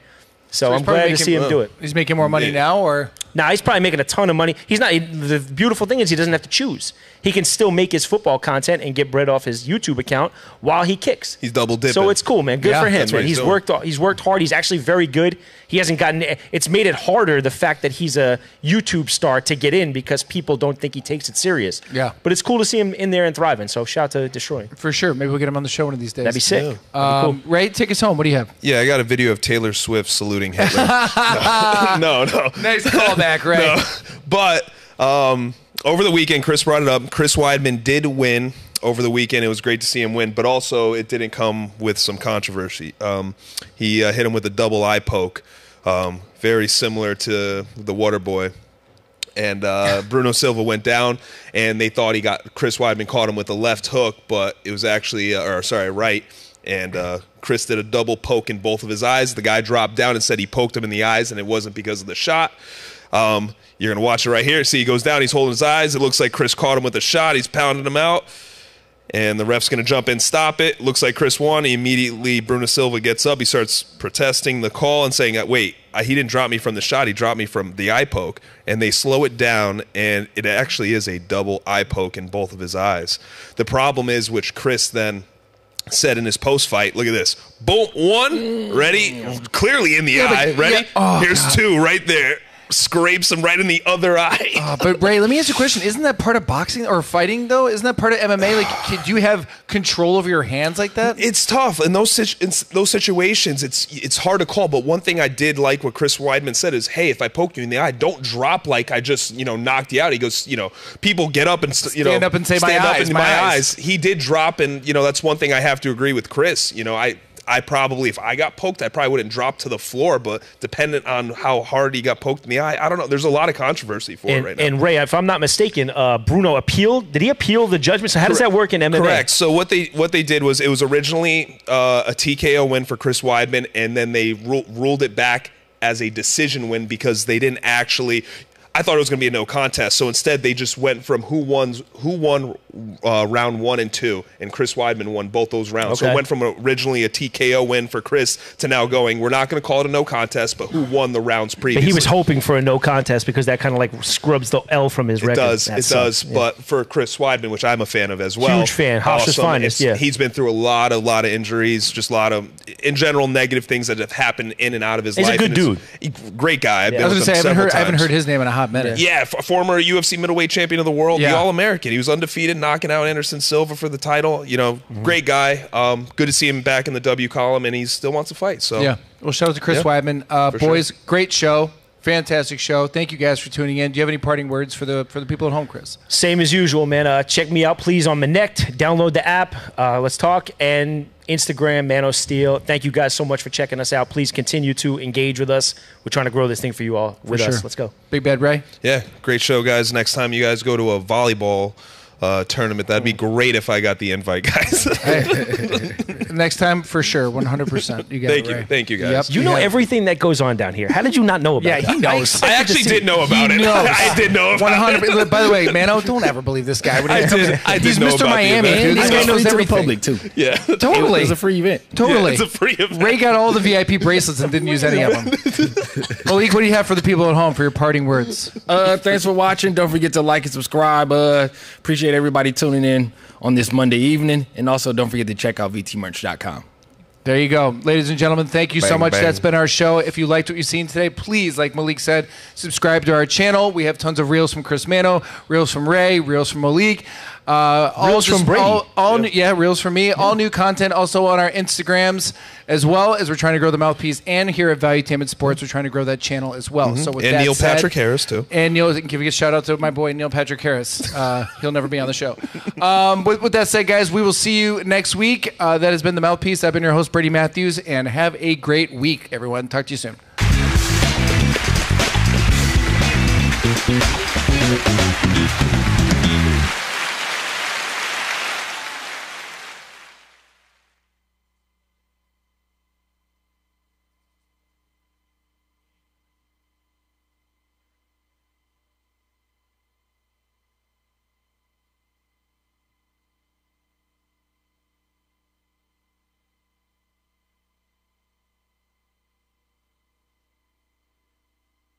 So, he's I'm probably glad to see him do it. He's making more money now, or Now he's probably making a ton of money. He's not. The beautiful thing is he doesn't have to choose. He can still make his football content and get bread off his YouTube account while he kicks. He's double dipping. So it's cool, man. Good Yeah, for him. Man. he's He's, worked. He's worked hard. He's actually very good. He hasn't gotten. It's made it harder the fact that he's a YouTube star to get in because people don't think he takes it serious. Yeah. But it's cool to see him in there and thriving. So shout out to Destroy. for sure. Maybe we'll get him on the show one of these days. That'd be sick. That'd be Um, Ray, take us home. What do you have? Yeah, I got a video of Taylor Swift saluting Hitler. no, no. Nice callback, Ray. No. But um, over the weekend, Chris brought it up. Chris Weidman did win over the weekend. It was great to see him win, but also it didn't come with some controversy. Um, he uh, hit him with a double eye poke, um, very similar to the Water Boy. And uh, Bruno Silva went down, and they thought he got Chris Weidman caught him with a left hook, but it was actually, uh, or sorry, right. And uh, Chris did a double poke in both of his eyes. The guy dropped down and said he poked him in the eyes, and it wasn't because of the shot. Um, you're gonna watch it right here. See, he goes down. He's holding his eyes. It looks like Chris caught him with a shot. He's pounding him out, and the ref's gonna jump in, stop it. Looks like Chris won. He immediately Bruno Silva gets up. He starts protesting the call and saying, uh, "Wait, uh, he didn't drop me from the shot. He dropped me from the eye poke." And they slow it down, and it actually is a double eye poke in both of his eyes. The problem is, which Chris then said in his post fight. Look at this. Boom, one, ready, clearly in the Yeah, eye. Ready? yeah. Oh, Here's God. two right there. Scrapes him right in the other eye. Uh, but Ray, let me ask you a question. Isn't that part of boxing or fighting though? Isn't that part of MMA? Like, can, do you have control over your hands like that? It's tough in those situ- in those situations. It's it's hard to call. But one thing I did like what Chris Weidman said is, "Hey, if I poke you in the eye, don't drop like I just you know knocked you out." He goes, "You know, people get up and st- you Stand know up and say, "My up eyes, in my my, eyes." eyes." He did drop, and you know that's one thing I have to agree with Chris. You know, I. I probably, if I got poked, I probably wouldn't drop to the floor. But dependent on how hard he got poked in the eye, I don't know. There's a lot of controversy for And, it right now. and Ray, if I'm not mistaken, uh, Bruno appealed. Did he appeal the judgment? So how does that work in MMA? Correct. So what they what they did was it was originally uh, a TKO win for Chris Weidman, and then they ru- ruled it back as a decision win because they didn't actually. I thought it was going to be a no contest, so instead they just went from who won who won uh, round one and two, and Chris Weidman won both those rounds. So it went from originally a TKO win for Chris to now going. We're not going to call it a no contest, but who won the rounds But he was hoping for a no contest because that kind of like scrubs the L from his It record. does. That it sucks. does. Yeah. But for Chris Weidman, which I'm a fan of as well, Huge fan. Hofstra's finest, yeah. he's been through a lot, a lot of injuries, just a lot of, in general, negative things that have happened in and out of his life. He's a good and it's- Great guy. I've I been was gonna say I haven't heard I haven't heard his name in a hot minute. Yeah, f- former UFC middleweight champion of the world, Yeah. the All American. He was undefeated, knocking out Anderson Silva for the title. You know, Mm-hmm. great guy. Um, good to see him back in the W column, and he still wants to fight. So Yeah. Well, shout out to Chris Yeah, Weidman. Uh, for sure. boys, great show. Fantastic show. Thank you guys for tuning in. Do you have any parting words for the for the people at home, Chris? Same as usual, man. Uh, check me out, please, on Minnect. Download the app. Uh, let's talk. And Instagram, Manno Steel. Thank you guys so much for checking us out. Please continue to engage with us. We're trying to grow this thing for you all with For us. Let's go. Big Bad Ray. Yeah, great show, guys. Next time you guys go to a volleyball uh, tournament, that'd be great if I got the invite, guys. Next time for sure, one hundred percent. You got Thank it, you. Ray. Thank you, guys. Yep, You know have- everything that goes on down here. How did you not know about Yeah, it? he knows. I actually did know about He it. knows. I did know about it. hundred. By the way, Manno, don't ever believe this guy. When he I comes did- in. I did He's know Mr. about Miami, dude. This guy knows everything. public too. Yeah. Totally. It was a free event. Totally. it's a free event. Ray got all the VIP bracelets and didn't use any of them. Malik, what do you have for the people at home for your parting words? Uh, thanks for watching. Don't forget to like and subscribe. Uh, appreciate everybody tuning in on this Monday evening. And also, don't forget to check out vtmerch.com. There you go. Ladies and gentlemen, thank you so much. bang. That's been our show. If you liked what you've seen today, please, like Malik said, subscribe to our channel. We have tons of reels from Chris Manno, reels from Ray, reels from Malik. Uh, all Reels just- from Brady. All, all new, yeah, reels from me. All new content also on our Instagrams, as well as we're trying to grow the mouthpiece. And here at Valuetainment Sports, we're trying to grow that channel as well. So with And that Neil said- Patrick Harris, too. And Neil, give a shout out to my boy Neil Patrick Harris. Uh, he'll never be on the show. Um, with, with that said, guys, we will see you next week. Uh, that has been the mouthpiece. I've been your host Brady Matthews, and have a great week, everyone. Talk to you soon.